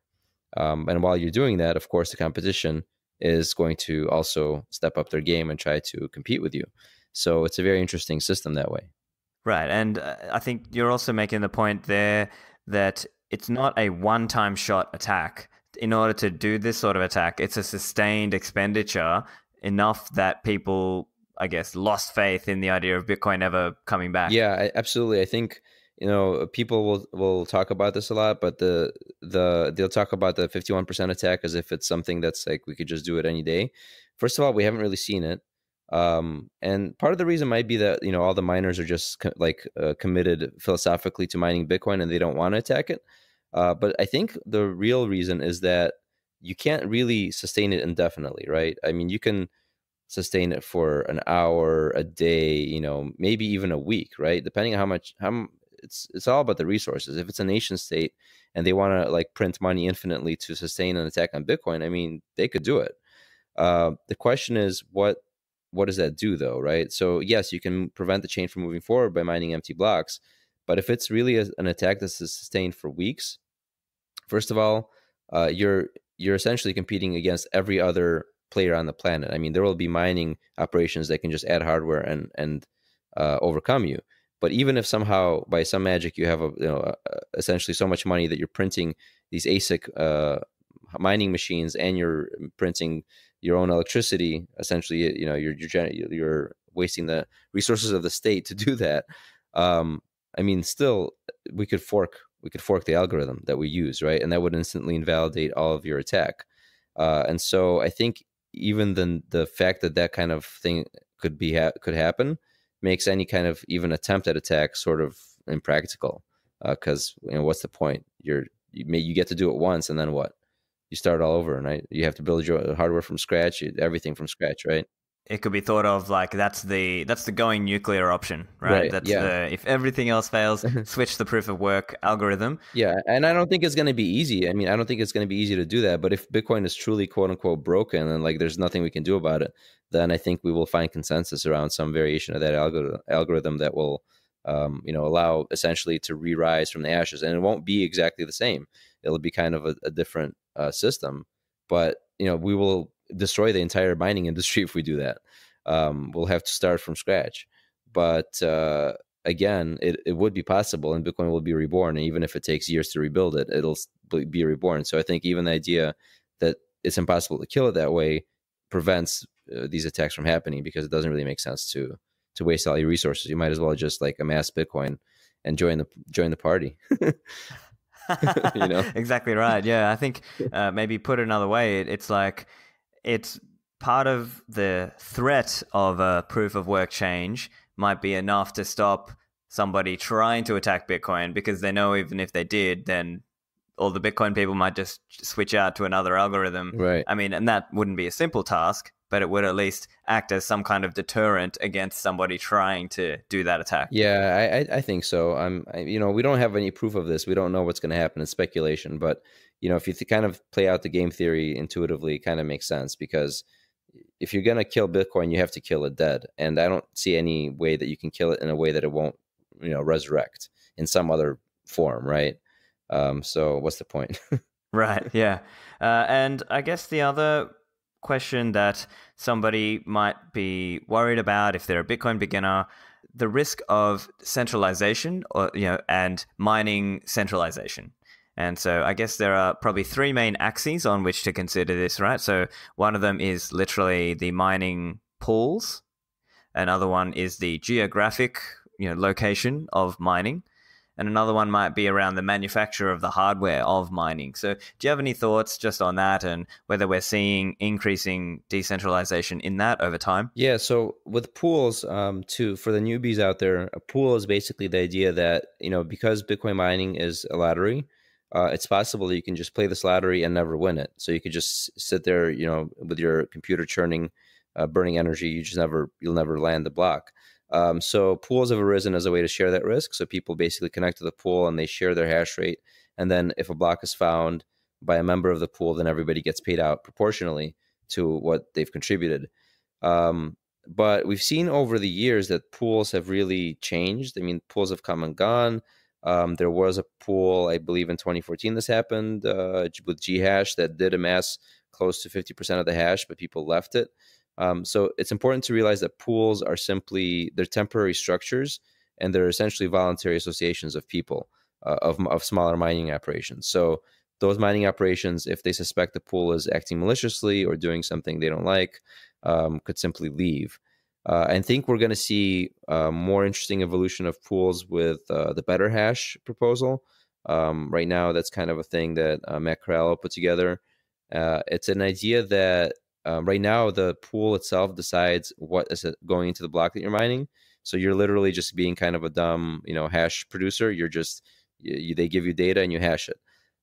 S2: Um, and while you're doing that, of course, the competition is going to also step up their game and try to compete with you. So it's a very interesting system that way.
S1: Right, and uh, I think you're also making the point there that it's not a one-time shot attack in order to do this sort of attack, it's a sustained expenditure enough that people, I guess, lost faith in the idea of Bitcoin ever coming back.
S2: Yeah, absolutely. I think you know people will will talk about this a lot, but the the they'll talk about the fifty one percent attack as if it's something that's like we could just do it any day. First of all, we haven't really seen it. Um, and part of the reason might be that you know all the miners are just co- like uh, committed philosophically to mining Bitcoin and they don't want to attack it. Uh, but I think the real reason is that you can't really sustain it indefinitely, right? I mean, you can sustain it for an hour, a day, you know, maybe even a week, right? Depending on how much how it's it's all about the resources. If it's a nation state and they want to like print money infinitely to sustain an attack on Bitcoin, I mean, they could do it. Uh, the question is what what does that do though, right? So yes, you can prevent the chain from moving forward by mining empty blocks, but if it's really a, an attack that's sustained for weeks, First of all, uh, you're you're essentially competing against every other player on the planet. I mean, there will be mining operations that can just add hardware and and uh, overcome you. But even if somehow by some magic you have a you know uh, essentially so much money that you're printing these ASIC uh, mining machines and you're printing your own electricity, essentially you know you're you're, you're wasting the resources of the state to do that. Um, I mean, still we could fork we could fork the algorithm that we use, right? And that would instantly invalidate all of your attack. Uh, and so I think even the the fact that that kind of thing could be ha- could happen makes any kind of even attempt at attack sort of impractical because uh, you know what's the point? You're you may you get to do it once and then what you start all over right you have to build your hardware from scratch everything from scratch right
S1: it could be thought of like that's the that's the going nuclear option, right? right that's yeah. the if everything else fails, switch the proof of work algorithm.
S2: Yeah, and I don't think it's going to be easy. I mean, I don't think it's going to be easy to do that. But if Bitcoin is truly quote unquote broken and like there's nothing we can do about it, then I think we will find consensus around some variation of that algorithm algorithm that will, um, you know, allow essentially to re-rise from the ashes, and it won't be exactly the same. It'll be kind of a, a different uh, system, but you know, we will destroy the entire mining industry if we do that. Um, we'll have to start from scratch. But uh, again, it, it would be possible, and Bitcoin will be reborn. And even if it takes years to rebuild it, it'll be reborn. So I think even the idea that it's impossible to kill it that way prevents uh, these attacks from happening because it doesn't really make sense to to waste all your resources. You might as well just like amass Bitcoin and join the join the party.
S1: you know exactly right. Yeah, I think uh, maybe put it another way, it, it's like it's part of the threat of a proof of work change might be enough to stop somebody trying to attack Bitcoin because they know even if they did, then all the Bitcoin people might just switch out to another algorithm.
S2: Right.
S1: I mean, and that wouldn't be a simple task, but it would at least act as some kind of deterrent against somebody trying to do that attack.
S2: Yeah, I, I think so. I'm, I, you know, we don't have any proof of this. We don't know what's going to happen. It's speculation, but you know, if you kind of play out the game theory intuitively, it kind of makes sense because if you're going to kill Bitcoin, you have to kill it dead. And I don't see any way that you can kill it in a way that it won't, you know, resurrect in some other form, right? Um, so what's the point?
S1: right. Yeah. Uh, and I guess the other question that somebody might be worried about if they're a Bitcoin beginner the risk of centralization or you know and mining centralization and so I guess there are probably three main axes on which to consider this, right? So one of them is literally the mining pools. Another one is the geographic, you know, location of mining. And another one might be around the manufacture of the hardware of mining. So, do you have any thoughts just on that and whether we're seeing increasing decentralization in that over time?
S2: Yeah. So, with pools, um, too, for the newbies out there, a pool is basically the idea that, you know, because Bitcoin mining is a lottery, uh, it's possible that you can just play this lottery and never win it. So you could just sit there, you know, with your computer churning, uh, burning energy. You just never, you'll never land the block. Um, so pools have arisen as a way to share that risk. So people basically connect to the pool and they share their hash rate. And then if a block is found by a member of the pool, then everybody gets paid out proportionally to what they've contributed. Um, but we've seen over the years that pools have really changed. I mean, pools have come and gone. Um, there was a pool, I believe, in 2014. This happened uh, with Ghash that did amass close to 50% of the hash, but people left it. Um, so it's important to realize that pools are simply they're temporary structures, and they're essentially voluntary associations of people uh, of of smaller mining operations. So those mining operations, if they suspect the pool is acting maliciously or doing something they don't like, um, could simply leave. Uh, I think we're going to see uh, more interesting evolution of pools with uh, the Better Hash proposal. Um, right now, that's kind of a thing that uh, Matt Corallo put together. Uh, it's an idea that right now the pool itself decides what is going into the block that you're mining. So you're literally just being kind of a dumb, you know, hash producer. You're just you, they give you data and you hash it.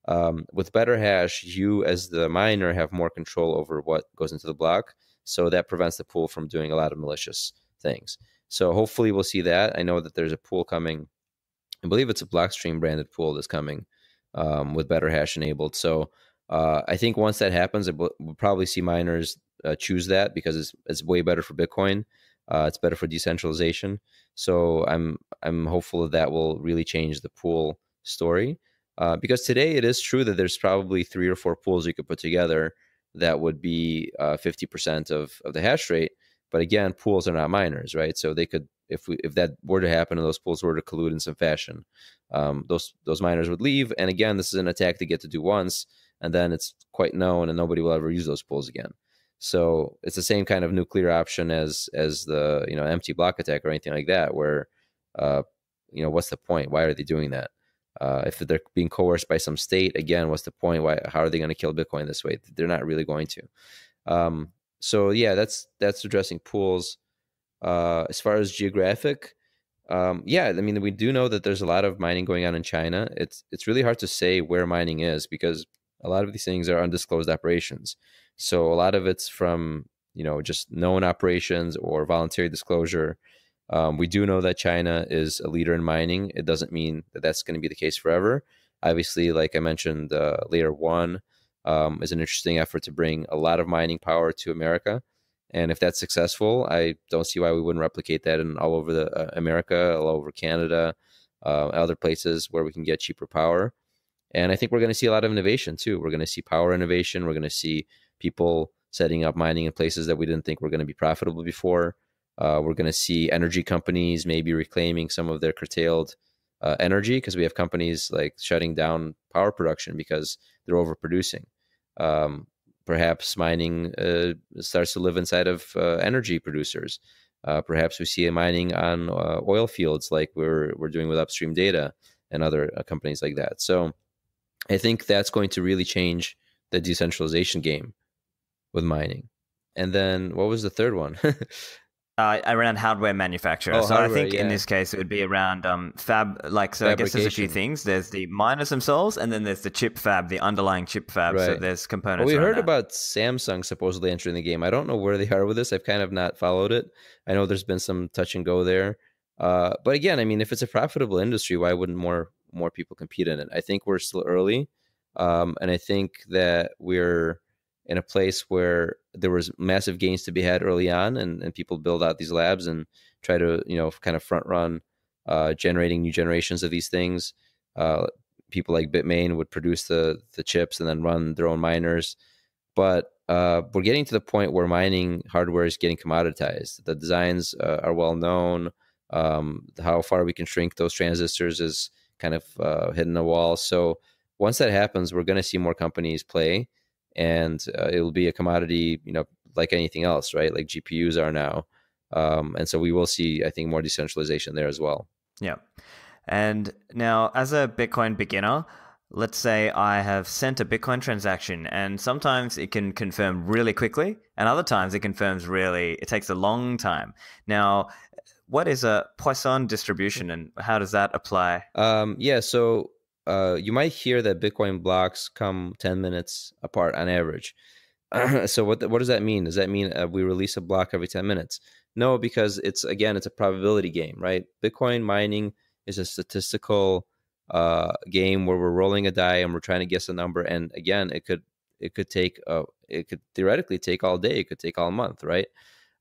S2: Um, with Better Hash, you as the miner have more control over what goes into the block. So that prevents the pool from doing a lot of malicious things. So hopefully we'll see that. I know that there's a pool coming. I believe it's a Blockstream branded pool that's coming um, with better hash enabled. So uh, I think once that happens, we'll, we'll probably see miners uh, choose that because it's, it's way better for Bitcoin. Uh, it's better for decentralization. So I'm I'm hopeful that that will really change the pool story. Uh, because today it is true that there's probably three or four pools you could put together that would be uh, 50% of, of the hash rate. But again, pools are not miners, right? So they could, if we, if that were to happen and those pools were to collude in some fashion, um, those those miners would leave. And again, this is an attack they get to do once, and then it's quite known, and nobody will ever use those pools again. So it's the same kind of nuclear option as as the you know empty block attack or anything like that, where uh, you know what's the point? Why are they doing that? Uh, if they're being coerced by some state, again, what's the point? Why? How are they going to kill Bitcoin this way? They're not really going to. Um, so yeah, that's that's addressing pools. Uh, as far as geographic, um, yeah, I mean, we do know that there's a lot of mining going on in China. It's it's really hard to say where mining is because a lot of these things are undisclosed operations. So a lot of it's from you know just known operations or voluntary disclosure. Um, we do know that China is a leader in mining. It doesn't mean that that's going to be the case forever. Obviously, like I mentioned, uh, Layer One um, is an interesting effort to bring a lot of mining power to America. And if that's successful, I don't see why we wouldn't replicate that in all over the uh, America, all over Canada, uh, other places where we can get cheaper power. And I think we're going to see a lot of innovation too. We're going to see power innovation. We're going to see people setting up mining in places that we didn't think were going to be profitable before. Uh, we're going to see energy companies maybe reclaiming some of their curtailed uh, energy because we have companies like shutting down power production because they're overproducing. Um, perhaps mining uh, starts to live inside of uh, energy producers. Uh, perhaps we see mining on uh, oil fields like we're we're doing with Upstream Data and other companies like that. So I think that's going to really change the decentralization game with mining. And then what was the third one?
S1: uh, around hardware manufacturer. Oh, so hardware, I think yeah. in this case it would be around um, fab. Like so, I guess there's a few things. There's the miners themselves, and then there's the chip fab, the underlying chip fab. Right. So there's components.
S2: Well, we heard
S1: that.
S2: about Samsung supposedly entering the game. I don't know where they are with this. I've kind of not followed it. I know there's been some touch and go there. Uh, but again, I mean, if it's a profitable industry, why wouldn't more more people compete in it. I think we're still early, um, and I think that we're in a place where there was massive gains to be had early on, and, and people build out these labs and try to you know kind of front run uh, generating new generations of these things. Uh, people like Bitmain would produce the the chips and then run their own miners, but uh, we're getting to the point where mining hardware is getting commoditized. The designs uh, are well known. Um, how far we can shrink those transistors is kind of uh, hitting a wall. So once that happens, we're going to see more companies play, and uh, it'll be a commodity, you know, like anything else, right? Like GPUs are now, um, and so we will see, I think, more decentralization there as well.
S1: Yeah, and now as a Bitcoin beginner. Let's say I have sent a Bitcoin transaction, and sometimes it can confirm really quickly, and other times it confirms really, it takes a long time. Now, what is a Poisson distribution and how does that apply?
S2: Um, yeah, so uh, you might hear that Bitcoin blocks come 10 minutes apart on average. so what what does that mean? Does that mean uh, we release a block every 10 minutes? No, because it's again it's a probability game, right? Bitcoin mining is a statistical uh, game where we're rolling a die and we're trying to guess a number, and again it could it could take uh, it could theoretically take all day, it could take all month, right?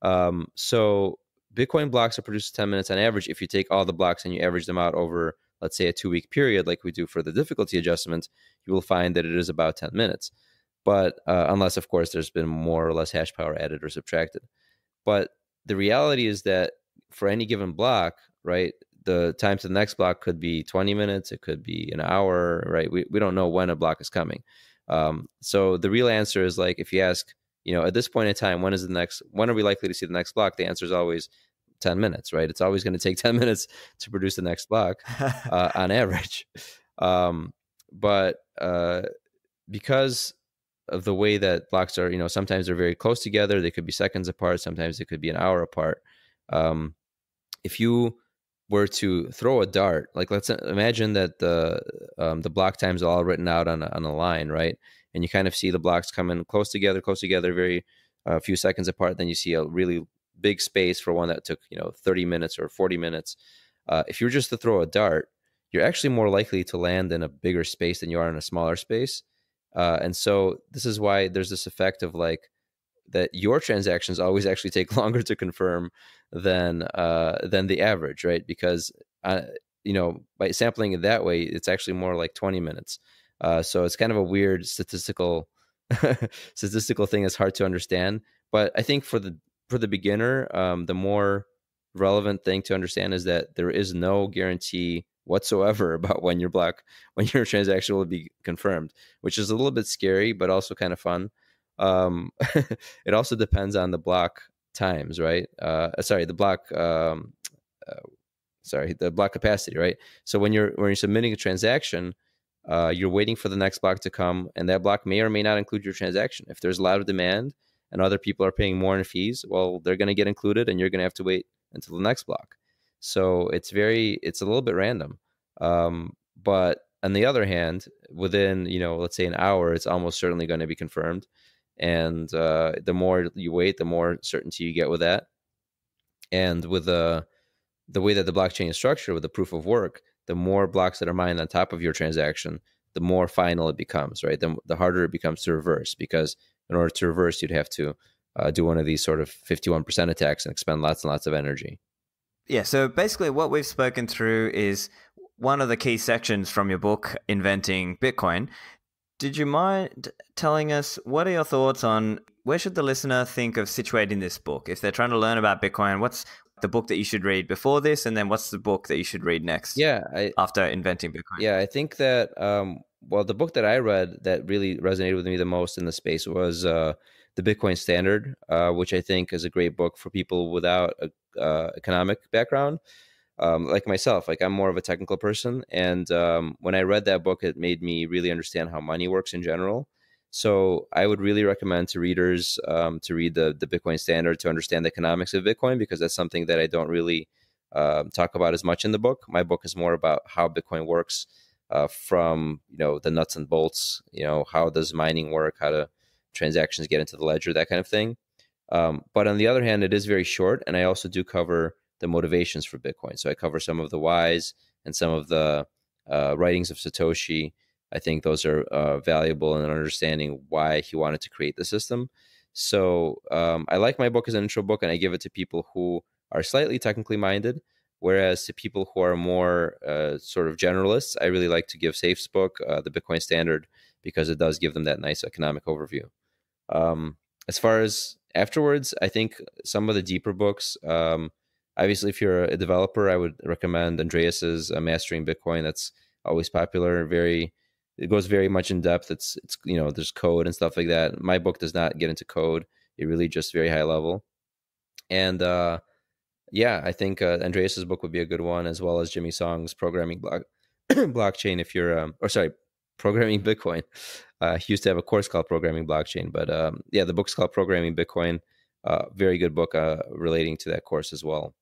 S2: Um, so Bitcoin blocks are produced 10 minutes on average. If you take all the blocks and you average them out over, let's say, a two week period, like we do for the difficulty adjustment, you will find that it is about 10 minutes. But uh, unless, of course, there's been more or less hash power added or subtracted. But the reality is that for any given block, right, the time to the next block could be 20 minutes, it could be an hour, right? We, we don't know when a block is coming. Um, so the real answer is like if you ask, you know, at this point in time, when is the next, when are we likely to see the next block? The answer is always 10 minutes, right? It's always going to take 10 minutes to produce the next block uh, on average. Um, but uh, because of the way that blocks are, you know, sometimes they're very close together, they could be seconds apart, sometimes they could be an hour apart. Um, if you were to throw a dart, like let's imagine that the um, the block times are all written out on a, on a line, right? and you kind of see the blocks coming close together, close together, very a uh, few seconds apart. Then you see a really big space for one that took you know 30 minutes or 40 minutes. Uh, if you were just to throw a dart, you're actually more likely to land in a bigger space than you are in a smaller space. Uh, and so this is why there's this effect of like that your transactions always actually take longer to confirm than uh, than the average, right? Because uh, you know by sampling it that way, it's actually more like 20 minutes. Uh, so it's kind of a weird statistical statistical thing. It's hard to understand. But I think for the for the beginner, um, the more relevant thing to understand is that there is no guarantee whatsoever about when your block when your transaction will be confirmed, which is a little bit scary, but also kind of fun. Um, it also depends on the block times, right? Uh, sorry, the block. Um, uh, sorry, the block capacity, right? So when you're when you're submitting a transaction, uh, you're waiting for the next block to come, and that block may or may not include your transaction. If there's a lot of demand and other people are paying more in fees, well, they're going to get included, and you're going to have to wait until the next block. So it's very it's a little bit random. Um, but on the other hand, within you know let's say an hour, it's almost certainly going to be confirmed. And uh, the more you wait, the more certainty you get with that. And with the the way that the blockchain is structured, with the proof of work, the more blocks that are mined on top of your transaction, the more final it becomes, right? The, the harder it becomes to reverse because in order to reverse, you'd have to uh, do one of these sort of 51% attacks and expend lots and lots of energy.
S1: Yeah, so basically, what we've spoken through is one of the key sections from your book, Inventing Bitcoin. Did you mind telling us what are your thoughts on where should the listener think of situating this book if they're trying to learn about Bitcoin? What's the book that you should read before this, and then what's the book that you should read next?
S2: Yeah, I,
S1: after inventing Bitcoin.
S2: Yeah, I think that um, well, the book that I read that really resonated with me the most in the space was uh, the Bitcoin Standard, uh, which I think is a great book for people without a uh, economic background. Um, like myself, like I'm more of a technical person, and um, when I read that book, it made me really understand how money works in general. So I would really recommend to readers um, to read the the Bitcoin Standard to understand the economics of Bitcoin because that's something that I don't really uh, talk about as much in the book. My book is more about how Bitcoin works uh, from you know the nuts and bolts. You know how does mining work, how do transactions get into the ledger, that kind of thing. Um, but on the other hand, it is very short, and I also do cover the motivations for Bitcoin. So I cover some of the whys and some of the uh, writings of Satoshi I think those are uh, valuable in understanding why he wanted to create the system. So um, I like my book as an intro book, and I give it to people who are slightly technically minded. Whereas to people who are more uh, sort of generalists, I really like to give Saif's book, uh, the Bitcoin Standard, because it does give them that nice economic overview. Um, as far as afterwards, I think some of the deeper books. Um, obviously, if you're a developer, I would recommend Andreas's uh, Mastering Bitcoin. That's always popular, very it goes very much in depth. It's it's you know there's code and stuff like that. My book does not get into code. It really just very high level. And uh, yeah, I think uh, Andreas's book would be a good one, as well as Jimmy Song's programming block blockchain. If you're um, or sorry, programming Bitcoin. Uh, he used to have a course called Programming Blockchain, but um, yeah, the book's called Programming Bitcoin. Uh, very good book uh, relating to that course as well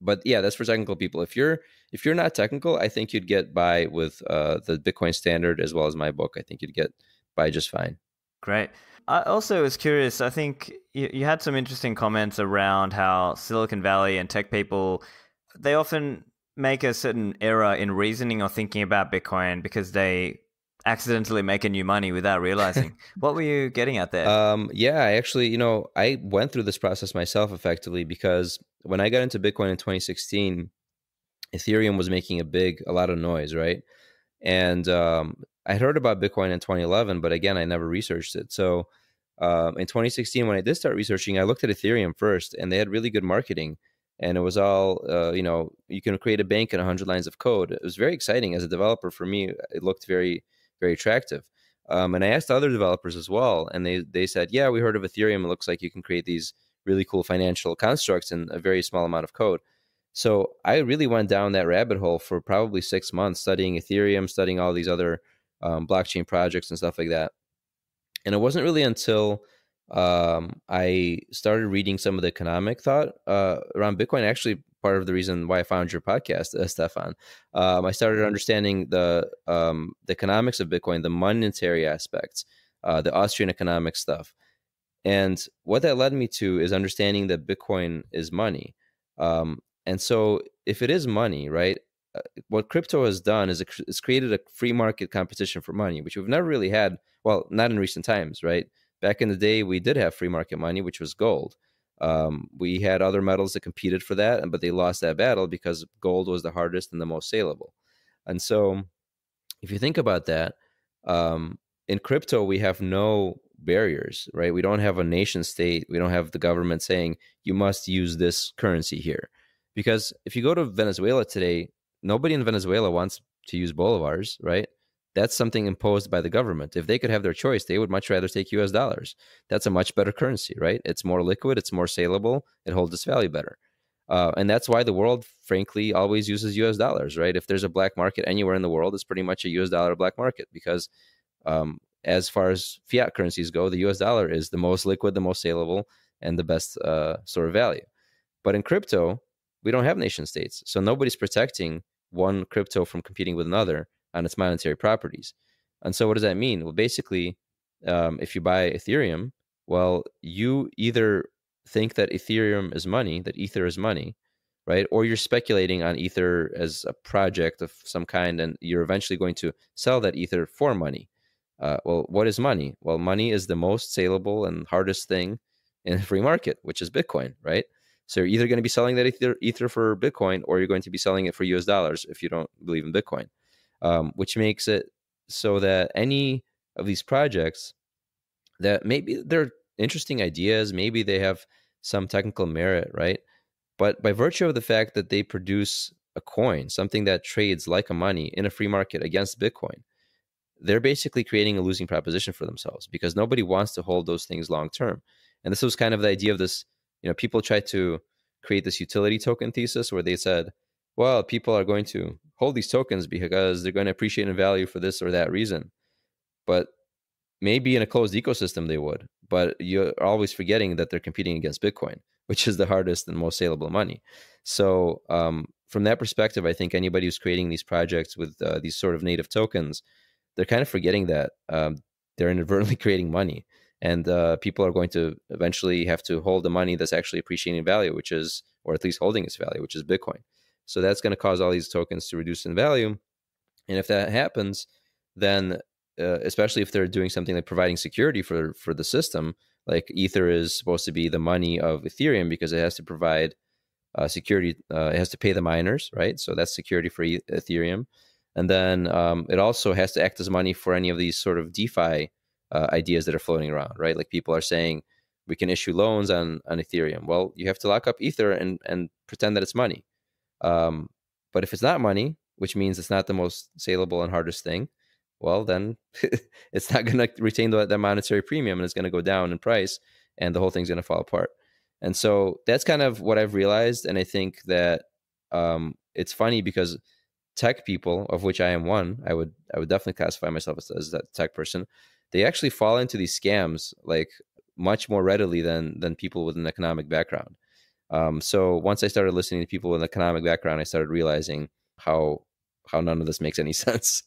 S2: but yeah, that's for technical people. If you're if you're not technical, I think you'd get by with uh, the Bitcoin Standard as well as my book. I think you'd get by just fine.
S1: Great. I also was curious. I think you, you had some interesting comments around how Silicon Valley and tech people they often make a certain error in reasoning or thinking about Bitcoin because they accidentally make a new money without realizing. what were you getting at there?
S2: Um, yeah, I actually, you know, I went through this process myself effectively because when I got into Bitcoin in 2016, Ethereum was making a big, a lot of noise, right? And um, I heard about Bitcoin in 2011, but again, I never researched it. So um, in 2016, when I did start researching, I looked at Ethereum first, and they had really good marketing. And it was all, uh, you know, you can create a bank in 100 lines of code. It was very exciting as a developer for me. It looked very, very attractive. Um, and I asked other developers as well, and they they said, "Yeah, we heard of Ethereum. It looks like you can create these really cool financial constructs in a very small amount of code." So I really went down that rabbit hole for probably six months, studying Ethereum, studying all these other um, blockchain projects and stuff like that. And it wasn't really until um, I started reading some of the economic thought uh, around Bitcoin. Actually, part of the reason why I found your podcast, uh, Stephan. Um, I started understanding the um, the economics of Bitcoin, the monetary aspects, uh, the Austrian economic stuff, and what that led me to is understanding that Bitcoin is money. Um, and so, if it is money, right? What crypto has done is it's created a free market competition for money, which we've never really had. Well, not in recent times, right? Back in the day, we did have free market money, which was gold. Um, we had other metals that competed for that, but they lost that battle because gold was the hardest and the most saleable. And so, if you think about that, um, in crypto, we have no barriers, right? We don't have a nation state. We don't have the government saying you must use this currency here. Because if you go to Venezuela today, nobody in Venezuela wants to use bolivars, right? that's something imposed by the government. If they could have their choice, they would much rather take US dollars. That's a much better currency, right? It's more liquid, it's more saleable, it holds its value better. Uh, and that's why the world, frankly, always uses US dollars, right? If there's a black market anywhere in the world, it's pretty much a US dollar black market because, um, as far as fiat currencies go, the US dollar is the most liquid, the most saleable, and the best uh, sort of value. But in crypto, we don't have nation states. So nobody's protecting one crypto from competing with another on its monetary properties. And so what does that mean? Well, basically, um, if you buy Ethereum, well, you either think that Ethereum is money, that Ether is money, right? Or you're speculating on Ether as a project of some kind, and you're eventually going to sell that Ether for money. Uh, well, what is money? Well, money is the most saleable and hardest thing in the free market, which is Bitcoin, right? So you're either going to be selling that ether, ether for Bitcoin or you're going to be selling it for US dollars if you don't believe in Bitcoin, um, which makes it so that any of these projects that maybe they're interesting ideas, maybe they have some technical merit, right? But by virtue of the fact that they produce a coin, something that trades like a money in a free market against Bitcoin, they're basically creating a losing proposition for themselves because nobody wants to hold those things long term. And this was kind of the idea of this, you know, people tried to create this utility token thesis where they said, well, people are going to hold these tokens because they're going to appreciate in value for this or that reason. But maybe in a closed ecosystem they would, but you're always forgetting that they're competing against Bitcoin, which is the hardest and most saleable money. So, um, from that perspective, I think anybody who's creating these projects with uh, these sort of native tokens, they're kind of forgetting that um, they're inadvertently creating money and uh, people are going to eventually have to hold the money that's actually appreciating value, which is, or at least holding its value, which is Bitcoin. So that's going to cause all these tokens to reduce in value. And if that happens, then uh, especially if they're doing something like providing security for for the system, like Ether is supposed to be the money of Ethereum because it has to provide uh, security. Uh, it has to pay the miners, right? So that's security for e- Ethereum, and then um, it also has to act as money for any of these sort of DeFi uh, ideas that are floating around, right? Like people are saying we can issue loans on on Ethereum. Well, you have to lock up Ether and and pretend that it's money. Um, but if it's not money, which means it's not the most saleable and hardest thing, well, then it's not going to retain that, monetary premium and it's going to go down in price and the whole thing's going to fall apart. And so that's kind of what I've realized. And I think that um, it's funny because tech people, of which I am one, I would I would definitely classify myself as, as that tech person they actually fall into these scams like much more readily than than people with an economic background. Um, so once I started listening to people with an economic background, I started realizing how how none of this makes any sense.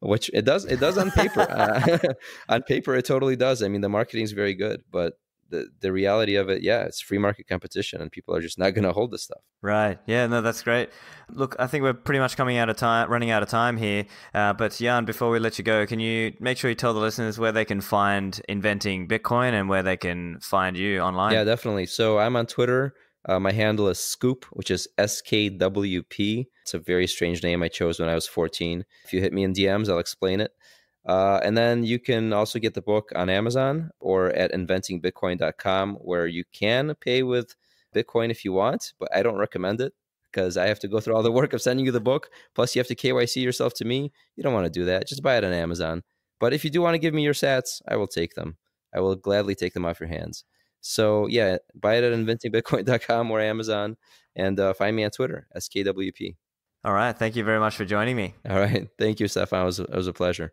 S2: Which it does. It does on paper. uh, on paper, it totally does. I mean, the marketing is very good, but the the reality of it, yeah, it's free market competition, and people are just not going to hold this stuff.
S1: Right. Yeah. No, that's great. Look, I think we're pretty much coming out of time, running out of time here. Uh, but Yan, before we let you go, can you make sure you tell the listeners where they can find inventing Bitcoin and where they can find you online?
S2: Yeah, definitely. So I'm on Twitter. Uh, my handle is Scoop, which is SKWP. It's a very strange name I chose when I was 14. If you hit me in DMs, I'll explain it. Uh, and then you can also get the book on Amazon or at inventingbitcoin.com, where you can pay with Bitcoin if you want, but I don't recommend it because I have to go through all the work of sending you the book. Plus, you have to KYC yourself to me. You don't want to do that. Just buy it on Amazon. But if you do want to give me your sats, I will take them. I will gladly take them off your hands. So, yeah, buy it at inventingbitcoin.com or Amazon and uh, find me on Twitter, SKWP.
S1: All right. Thank you very much for joining me.
S2: All right. Thank you, Stephan. It was, it was a pleasure.